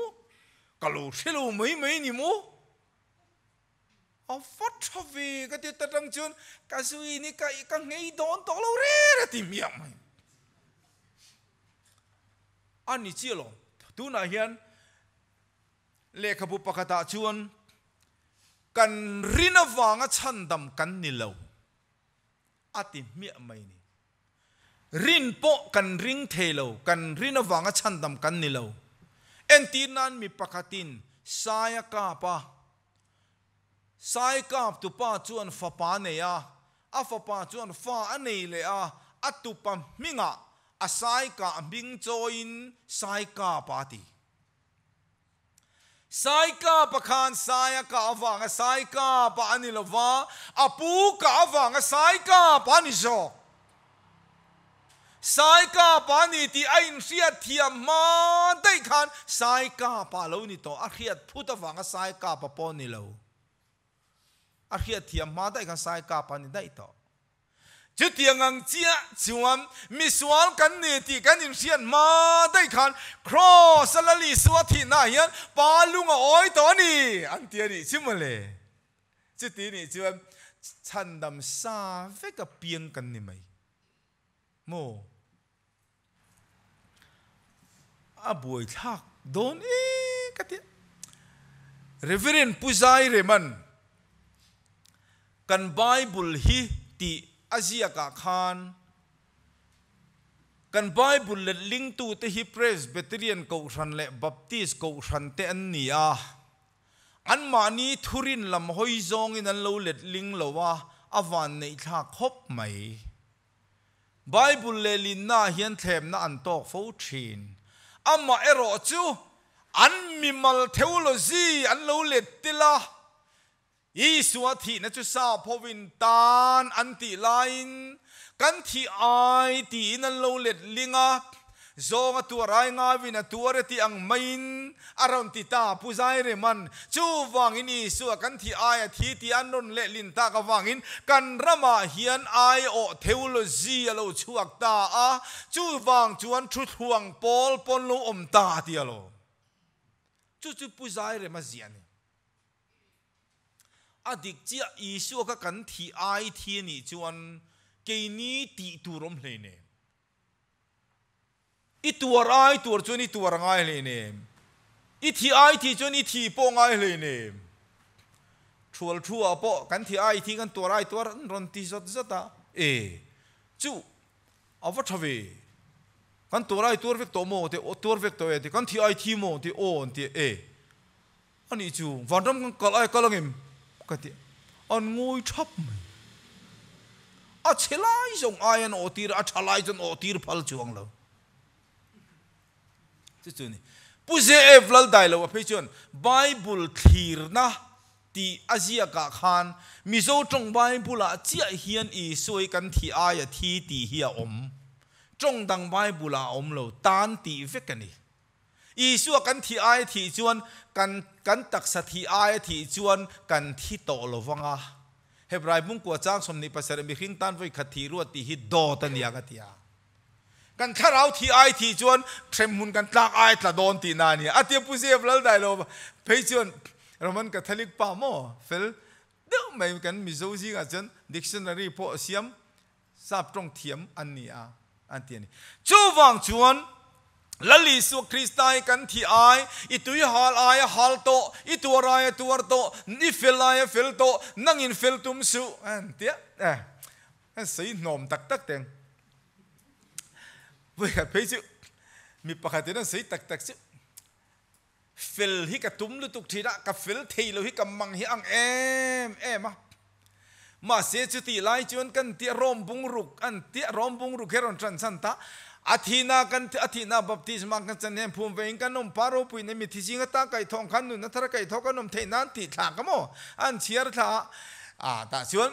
กลูเชลูไม่ไม่นิโมเอาฟัดทวีก็ที่ตัดังจนกาสุยนี่ก็อีกังโดนตอเราเร่อยติมีอะไรอันนี้เจี๋ยหรอดูน่าเียนเลขบุปกตาชวนกันรินวางชันดำกันนิลาวอติมีอะไรนี่รินโปกันริงเทลาวกันรินวางชันดำกันนิลาวเอ็นตินันมีปกตินสายกาปะสายกาตุปาชวนฟ้ปานเนียอาฟปาชวนฟ้าอันเนียเลยอาอัตุปมิงะอาสายกาบิงจอยน์สายกาปาตีสายกาปะขานสายกาวังสายกาปะอันิลวาอปูกาวังสายกาปะนิโอสายกาปะนิติไอ้เสียเทียมมาได้ขันสายกาปะลูนี้ต่ออาเฮียพุทธวังสายกาปะปอนนิลาอาเฮียเทียมมาได้ขันสายกาปะนี่ได้ต่อจุดเียงอังเจียจวนมิสวลกันเนติกันอินเซียนมาได้ขันครอสลลีสวัสดีนาเฮยนปาลุงอ้อยตอนนี้อันเตียนี่ชิมเลยจุดตีนี่จวนฉันดำซาเฟกับเปียงกันนี่ไหมโมอาบวยทักโดนเอ๊กติเรเวรนปุยายเรมันกันไบเบิลฮีติอาเซียกาคานกันไบบุลเลลิงตูเตฮิเพรสเบตเรียนกูรันเละบัพติสกูรันเตอันนี้อ่ะอันมานี้ทุรินลำห้อยจงในนันเราเลดลิงเลว่าอวันในท่าครบไหมไบบุลเลลินนาเฮียนเทมนาอันตอกฟูชินอันมาเอรอจูอันมีมัลเทโอโลจีอันเราเลดติละยี่สวัสดีนัะจ๊ะสาวพวินตานอันตีไลน์กันที่ไอตีนั่นเราเล็ดลิงอ่ะโจงตัวไรงาวินตัวเรติอังมินอารมณ์ติตาผู้ใจเรมันจูวังอินีสวกันที่ไอที่ที่อันนนเลลินตากวางอินกันรมาเฮียนไอโอเทวโลจีเราชวกตาอ่ะจูวังจวนชุดห่วงปอลปนลูอมตาเดียวจูจูผู้ใจเรมาเสียนอดิจียอิสัวก็กันทีไอทียนี่จวนเกนี้ตีตัวรมเลยเนี่ยอีตัวไอตัวจวนอีตัวรงไอเลยเนี่ยอีทีไอที่จวนอีทีโปงไอเลยเนี่ยชัวชัวปะกันทีไอที่กันตัวไอตัวรนตีสจดจดตาเอจูอาวัชเวกันตัวไอตัวเวกตัวโมเตอตัวเวกตัวเอตตกันทีไอทีโมเตโอนเตเออันนี้จู่วันรำกันกลายกลังเองก็ทีอันงูชอบมันอัชลัยจงอายันอตีร์อัชลัยจงอตีร์พัลจวงเราจุดนี้ปุเจเอฟลัลได้เล้ว่าพี่จวนไบเบิลทีร์นะตีอาเซียกับฮานมิโซจงไบเบิลอาเจียเฮียนอีสวยกันที่อายที่ตีเฮียอมจงดังไบเบิลอาอมเราตันตีเวกันนี่อีชั่วกันที่ไอที่จวนกันกันตักสถีไอที่จวนกันที่โตโลวังอาเฮบรายมุ่งกัวจ้างสมนิปเสริมิขิงตันไว้ขัดทีรัวตีฮิดโดตันยากติยากันข้าเราทีไอที่จวนเทรมมุนกันตักไอตะโดนตีนานี่อาเทียผู้เสียบลลได้เราเพยจวนเรามันกัทะลิกปาโมเฟลเดิมไม่กันมิโซจิกันจนดิกชันนารีพอเสียมทราบตรงเทียมอันนี้อ่ะอันเทียนี้จู่วังจวนละลีสุคริสตายกันที่ไอาอิตุยฮาลไอ้ยฮาลโตอิตัวไรายตัวโตนิฟิลไอ้ฟิลโตนั่งอินฟิลตุมสุอันเตียเอ๊ะสีหนอมตักตักเต็งวิ่งไปสิมีปากตินั่นสีตักตักสิฟิลฮิกะตุ้มลุตุกทีระกับฟิลทีลุฮิกับมังฮิอังเอ็มเอ็มอะมาเสียจุติไลจวนกันที่รอมบุงรุกอันที่รอมบุงรุกเฮรอนทรันสันตา athina kan athina baptisma kan chan hem phum vein kan nom paro pui ne mi thi jinga ta kai thong khan nu na thara kai thok kan nom thein nan ti thla kamo an chiar tha a ta siwan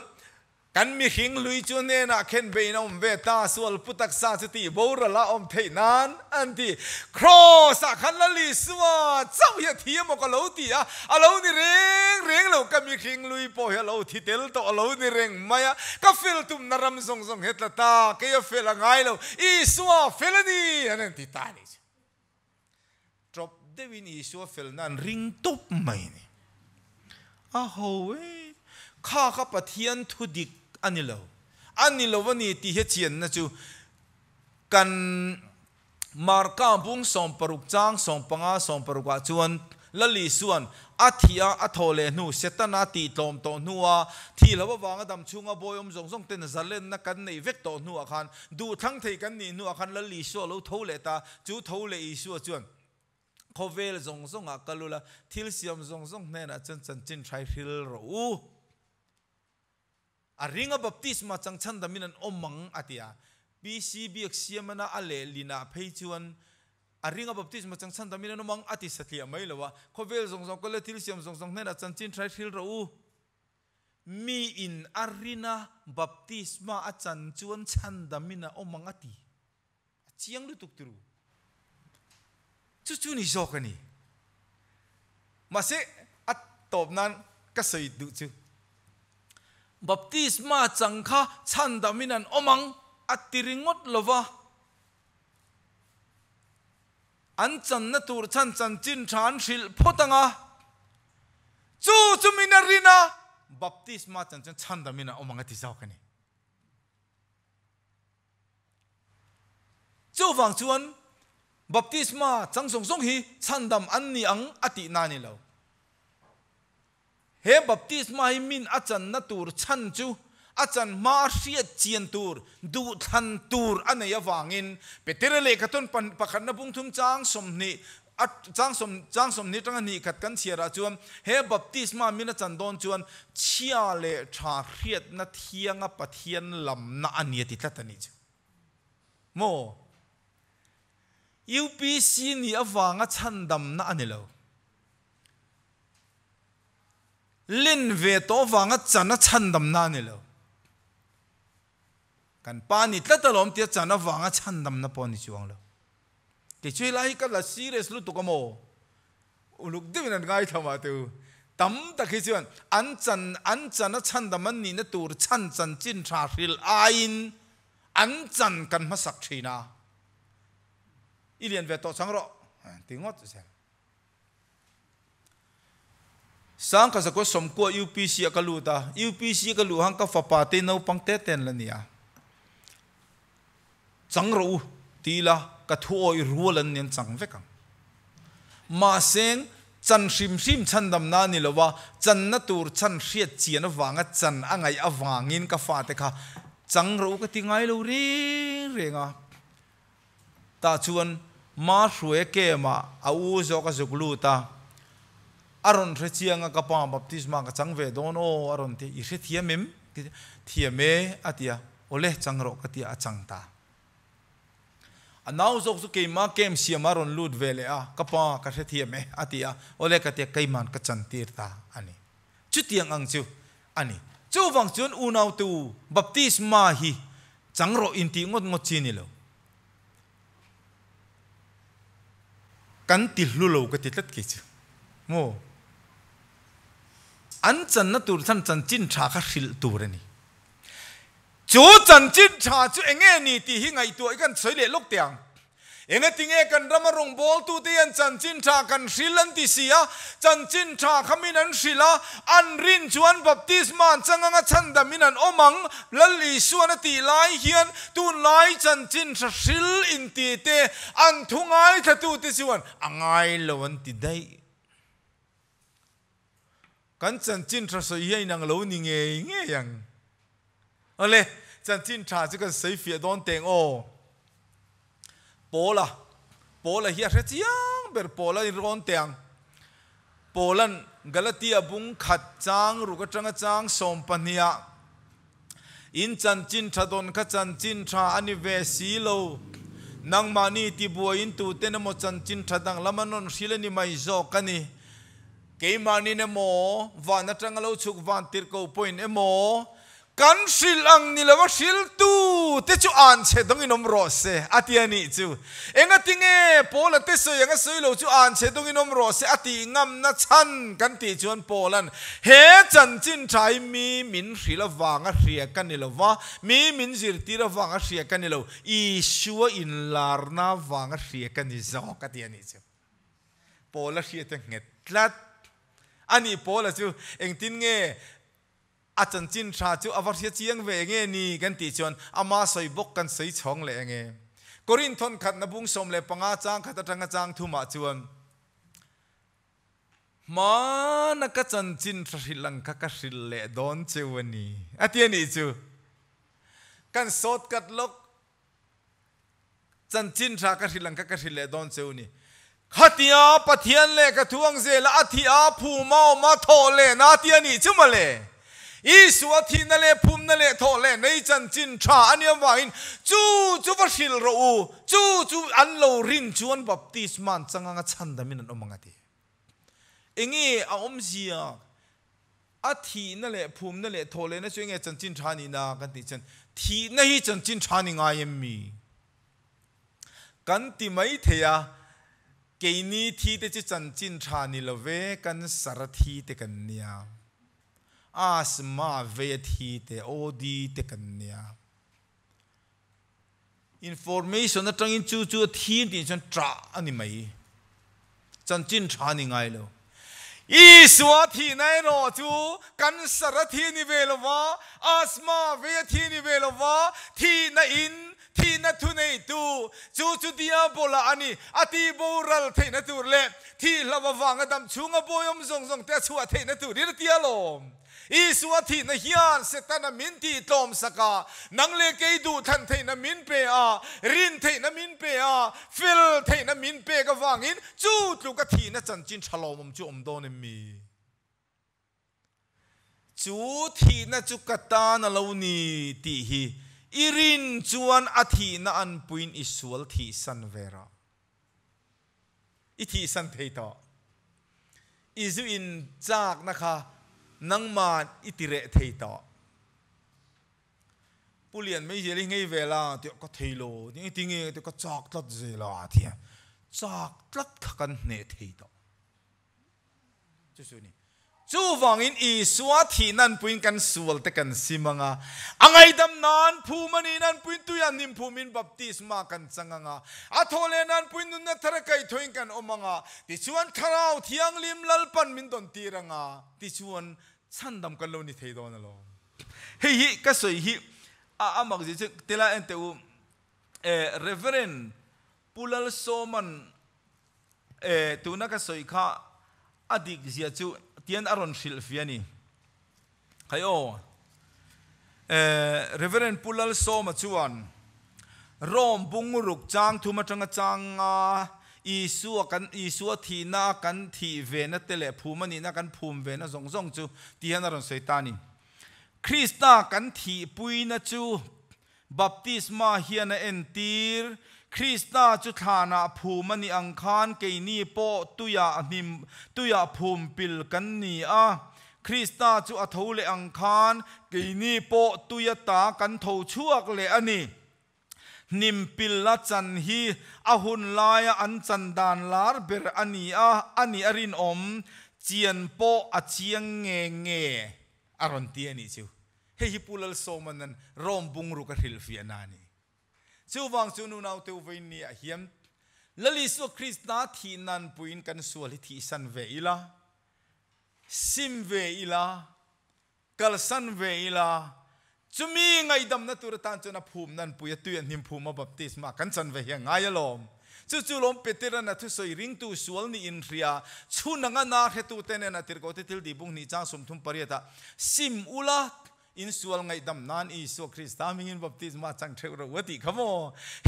กันมีหิงลุยจุนเนนะเข็นเบนอมเวตาสวลพุตักษาสติบูรละอมเทนันอันที่ครอสักขันละลิสวาเจ้าเฮียเทียมก็เลาตีอะเอาเวนี่เร่งเร่งเราก็มีหิงลุยพอเฮเลาที่เตลตัวเอาเวนี่เร่งไม่ยะก็ฟิลตุมนารำซงซงเฮตตาเกียฟิลง่ายเราอีสวาฟิลนี่อันนั้นที่ตานี่จบเดวินอีสวาฟิลนั้นริงตุบไม่เนี่ยอ้าวเว้ข้าก็ปะเทียนทุดิกอันนี้เราอันนี้เราวันนี้ที่เหจียนนะจูกันมาร์กาบุ้งส่งปรุกจ้างส่งปังอาส่งปรุกวาชวนละลีส่วนอาทิอาอาทเลนูเสตนาตีตอมตอนัวที่เราว่างดำชุงอบอยมจงจงเต็นจัลเล่นนักกันในเวกตอนัวคันดูทั้งที่กันนี่นัวคันละลีส่วนเราทูเลตาจูทูเลอีส่วนจวนเขาเวลจงจงอักัลุละทิลเซียมจงจงเนี่ยนะจนจนจินใช้ฟิลรู้ a ringa baptisma chang chan da minan omang atia pcb axiama na ale lina pheichuan a ringa baptisma chang chan da minan omang ati satli mai lowa khovel zong zong kole thil siam zong zong na chan chin thai thil ro u mi in arina baptisma achan chuan chan da mina omang ati chiang lu tuk turu chu chu ni zokani mase at top nan kasai du chu baptisma changkha chan damin an omang atiringot lova an chan na tur chan chan chin than shil photanga chu chumina rina baptisma chan chan chan damin an omang ati zau kani chu wang chuan baptisma chang song song hi chan dam an ni ang ati nani lo เฮบัพติสมาหิมินอาจารย์นัตูร์ชันจูอาจารย์มาเสียจีนตูร์ดูทันตูร์อันนี้วางินเปเตเรเลกัตุนปันปะขันนบุงทุ่มจางสมนีอัจางสมจางสมนิตังนี้ขัดกันเชียราจวนเฮบัพติสมามินอาจารันดอนจวนเชียเลชาเรียดนาเทียงปะเทียนลำนาอันเนียติดตัตนีิจูโมยู UPC นี่อวางันชันดำนาอันนี้แล้วลินเวโตวังจันชันดำนานี่เล้กันปานี่ตตลลมเตียจันวังชันดำนปอนี่จวงเลยกิช่วยไล่กัละซีเรสลุตุกโมอุลุกดิวินันไงทำมาตัวตั้มตะคิจวันอันจันอันจันชันดำนนี่นตูรชันจันจินทาริลอาอินอันจันกันมาสักทีนะอีเลียนเวโตสังรอติงอุเซ sang ka zako somko UPC akaluta UPC kalu hang ka fapate no pangteten la niya changro tila ka thuoi ruolan nen changvekang ma seng chan shim shim chan dam na ni lowa chan na tur chan hriat chian awanga chan angai awangin ka fa te kha changro ka tingai lo ri renga ta chuan ma hruwe ke ma au zo ka zuklu ta aron rechianga kapa baptisma ka changve don o aron ti ire thiamim thiame atia ole changro katia achangta anau zok zok kema kem siamaron lut vele a kapa ka re thiame atia ole katia kaiman ka chantir ta ani chutiang ang chu ani chu wang chun unau tu baptisma hi changro inti ngot ngot chinilo kan tilhlu lo ka titlat ke chu mo ăn an chan na tur than chan chin tha kha ril tur ani chu chan chin tha chu enge ni ti hi ngai tu kan choi le lok tiang enge ting e kan rama rong bò tu thì te an chan chin tha kan ril an ti sia chan chin tha khamin an rila an rin chuan baptisma changa nga chan da min an omang lali anh ti lai hian tu lai chan chin tha ril in ti te an thungai tha tu ti chuan angai lo an ti dai kan chan chin nghe so ye nang lo ni nge nge yang ole chan chin tra chu kan sei fi don teng o pola pola hi re chiang ber pola in ron teng polan galatia bung khat chang ru ka changa chang som pania in chan chin tra don ka chan chin tra ani ve si lo nang mani ti buain tu tenamo chan chin tra dang lamanon silani mai zo kani cái mà ni em mò và nó trăng lâu chụp và tiệt cầu point em mò kan sil ang ni lawa sil tu te chu an che dong inom ro se ati ani chu enga tinge pola te so enga soi lo chu an che dong inom ro se ati ngam na chan kan ti chuan polan he chân chin trái mi min vang wanga hria kan ni vang, mi min zir ti ra wanga hria kan ni lo i shua in larna wanga hria kan à ni zo ka ti ani chu pola hria à te ngetlat อันนี้พอละจูเองตินเงอาจารย์จินชาจูอวตารเชียงเวงเงนี่กันติชนอามาใส่บกกันใส่ช่องเลยเงกรินทนขัดนบุงสมเลยปังอาจางขัดตังอาจางทุมาจวนมานักจันจินทริลังกกริลเลดอนเจวันนี้อาทิตย์นี้จูกันสดกัดลกจันจินทรากริลังกกริลเลดอนเจวันนี้ขัดยาปะเทียนเล่กระทวงเจละอธิอาผู้เมามาโทเล่นาเตียนี่จุมาเล่อีสวทีนั่นเล่พุ่มนั่นเล่ทอเล่ในจันจินทาอันยามว่าอินจูจูวาชิลรูจูจูอันโลรินจวนบัพติสมันจังงัชันดามินันอมังกีิเอ็งี้อาอมเสียอาทีนั่นเละพุ่มนั่นเละทอเล่นั่นช่วยไงจันจินทรานี่นากันติจันทีนั่นจันจินทรานี่ไงมีกันติไม่เทียกี่นี้ที่เตจิจันจินชานิลเวกันสารทีเตกันเนียอาสมาเวทีเตโอดีเตกันเนียอ i n ฟ o r m a t i ั n นะจังอินจูจูทีนติฉันตราอันนี้ไหมจันจินชานิไงล่ะอีสวัสดีนารอจูกันสารทีนิเวลวะอาสมาเวทีนิเวลวะที่นอินที่นัทุนตูจูจูดียบลาอันนี้อติบบรัลเทนตูเล่ที่ลาววังกดมชุงอบอยมซงซงแต่ชัวเทนัตูนิ่เตียลมอีสัวที่นฮียนเสตนามินตีตอมสกานังเลกดูทันเทนมินเปอารินเทนมินเปอาฟิลเทนมินเปกวังอินจูตุกทีนจันจินฉลอมจูอมโดนมีจูทีนจุกตานเลวนีตีฮีอิรินจวนอธินาอันปุยนอิสวลทีสันเวระอิทีสันเทตออิจุอินจากนะคะนังมานอิติเรเทตอผู้เรียนไม่เจริญไงเวลาเดี๋ยวก็เทโลนี่ติงเดี๋ยวก็จากลัดเจลาเทียจากลัดขักันเนเทตอจุดนี้ chu wangin i suwa thi nan puin kan suwal te kan simanga angai dam nan phu mani nan puin tu yan nim phu min baptisma kan changanga a thole nan puin nun na thara kai thoin kan omanga ti chuan kharau thiang lim lalpan min don tiranga ti chuan chan dam kan lo ni thei don lo hei hi ka soi hi a amak ji chek tela en te u e reverend pulal soman e tuna ka soi kha adik zia chu tian aron shil fiani kayo reverend pulal so ma chuan rom bunguruk chang thuma tanga changa isu kan isu thi na kan thi ve na tele phumani na kan phum ve na zong zong chu tian aron seitani krista kan thi pui na chu baptisma hian en tir คริสต์าจุธานาภูมินิอังคารเกนีโปตุยาหิมตุยาภูมิปิลกันนีอาคริสต์าจุอัทเลอังคารเกนีโปตุยตากันโทชั่วกเลอันนี้นิมปิลละจันฮีอาหุนลายอันจันดานลาร์เบรอันนี้อาอันนี้อรินอมเจียนโปอาเชียงเงเงอารอนเตียนีจิวเฮฮิปุลลโซมันนั้นรอมบุงรุกฮิลฟียนานีซูวังซูนูนาวเตวินเนียเฮียมลลิสุคริสนาทีนันปุยนกันส่วนลิทิสันเวอิลาซิมเวอิลากัลสันเวอิลาจุมีไงดำนัตุรตันจนภูมินันปุยตุยนิมภูมิบัพติสมากันสันเวียงไงลมจู่จู่ลมเปติระนัทุสอยริงตูสวลนี่อินทรียชูนังนาเหตุเตนนัติรกติติลดีบุงนิจังสมทุมปริยตาซิมอุลาอินสวลไงดำนานอิสุคริสต์ตามิงินบัพติสมาจังเทวรวติขโม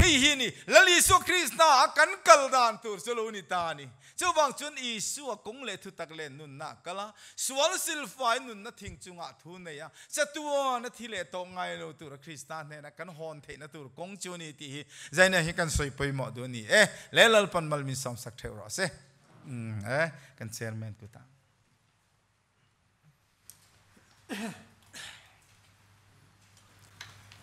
ฮีฮีนี่ลลิสุคริสต์นาคันกัลดานตูสโลนิตานีเจ้าบางชนอิสุกงเลทุตักเลนุนนักละสวลสิลไฟนุนนัทิงจุงอัทูเนียจตัวนัทิเลตงไงโลตูรคริสต์านเนนักันฮอนเทนตูรกงจุนีติฮีใจนี่ยกันสวยไปหมดดูนี่เอ๊ะเลลลปันมัลมิสอมสักเทวรอสเอ๊ะกันเชิญเมนกุตา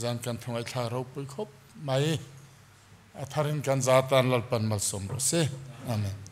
zan kan thongai thla ro pui khop mai a tharin kan za tan lal pan mal som ro se amen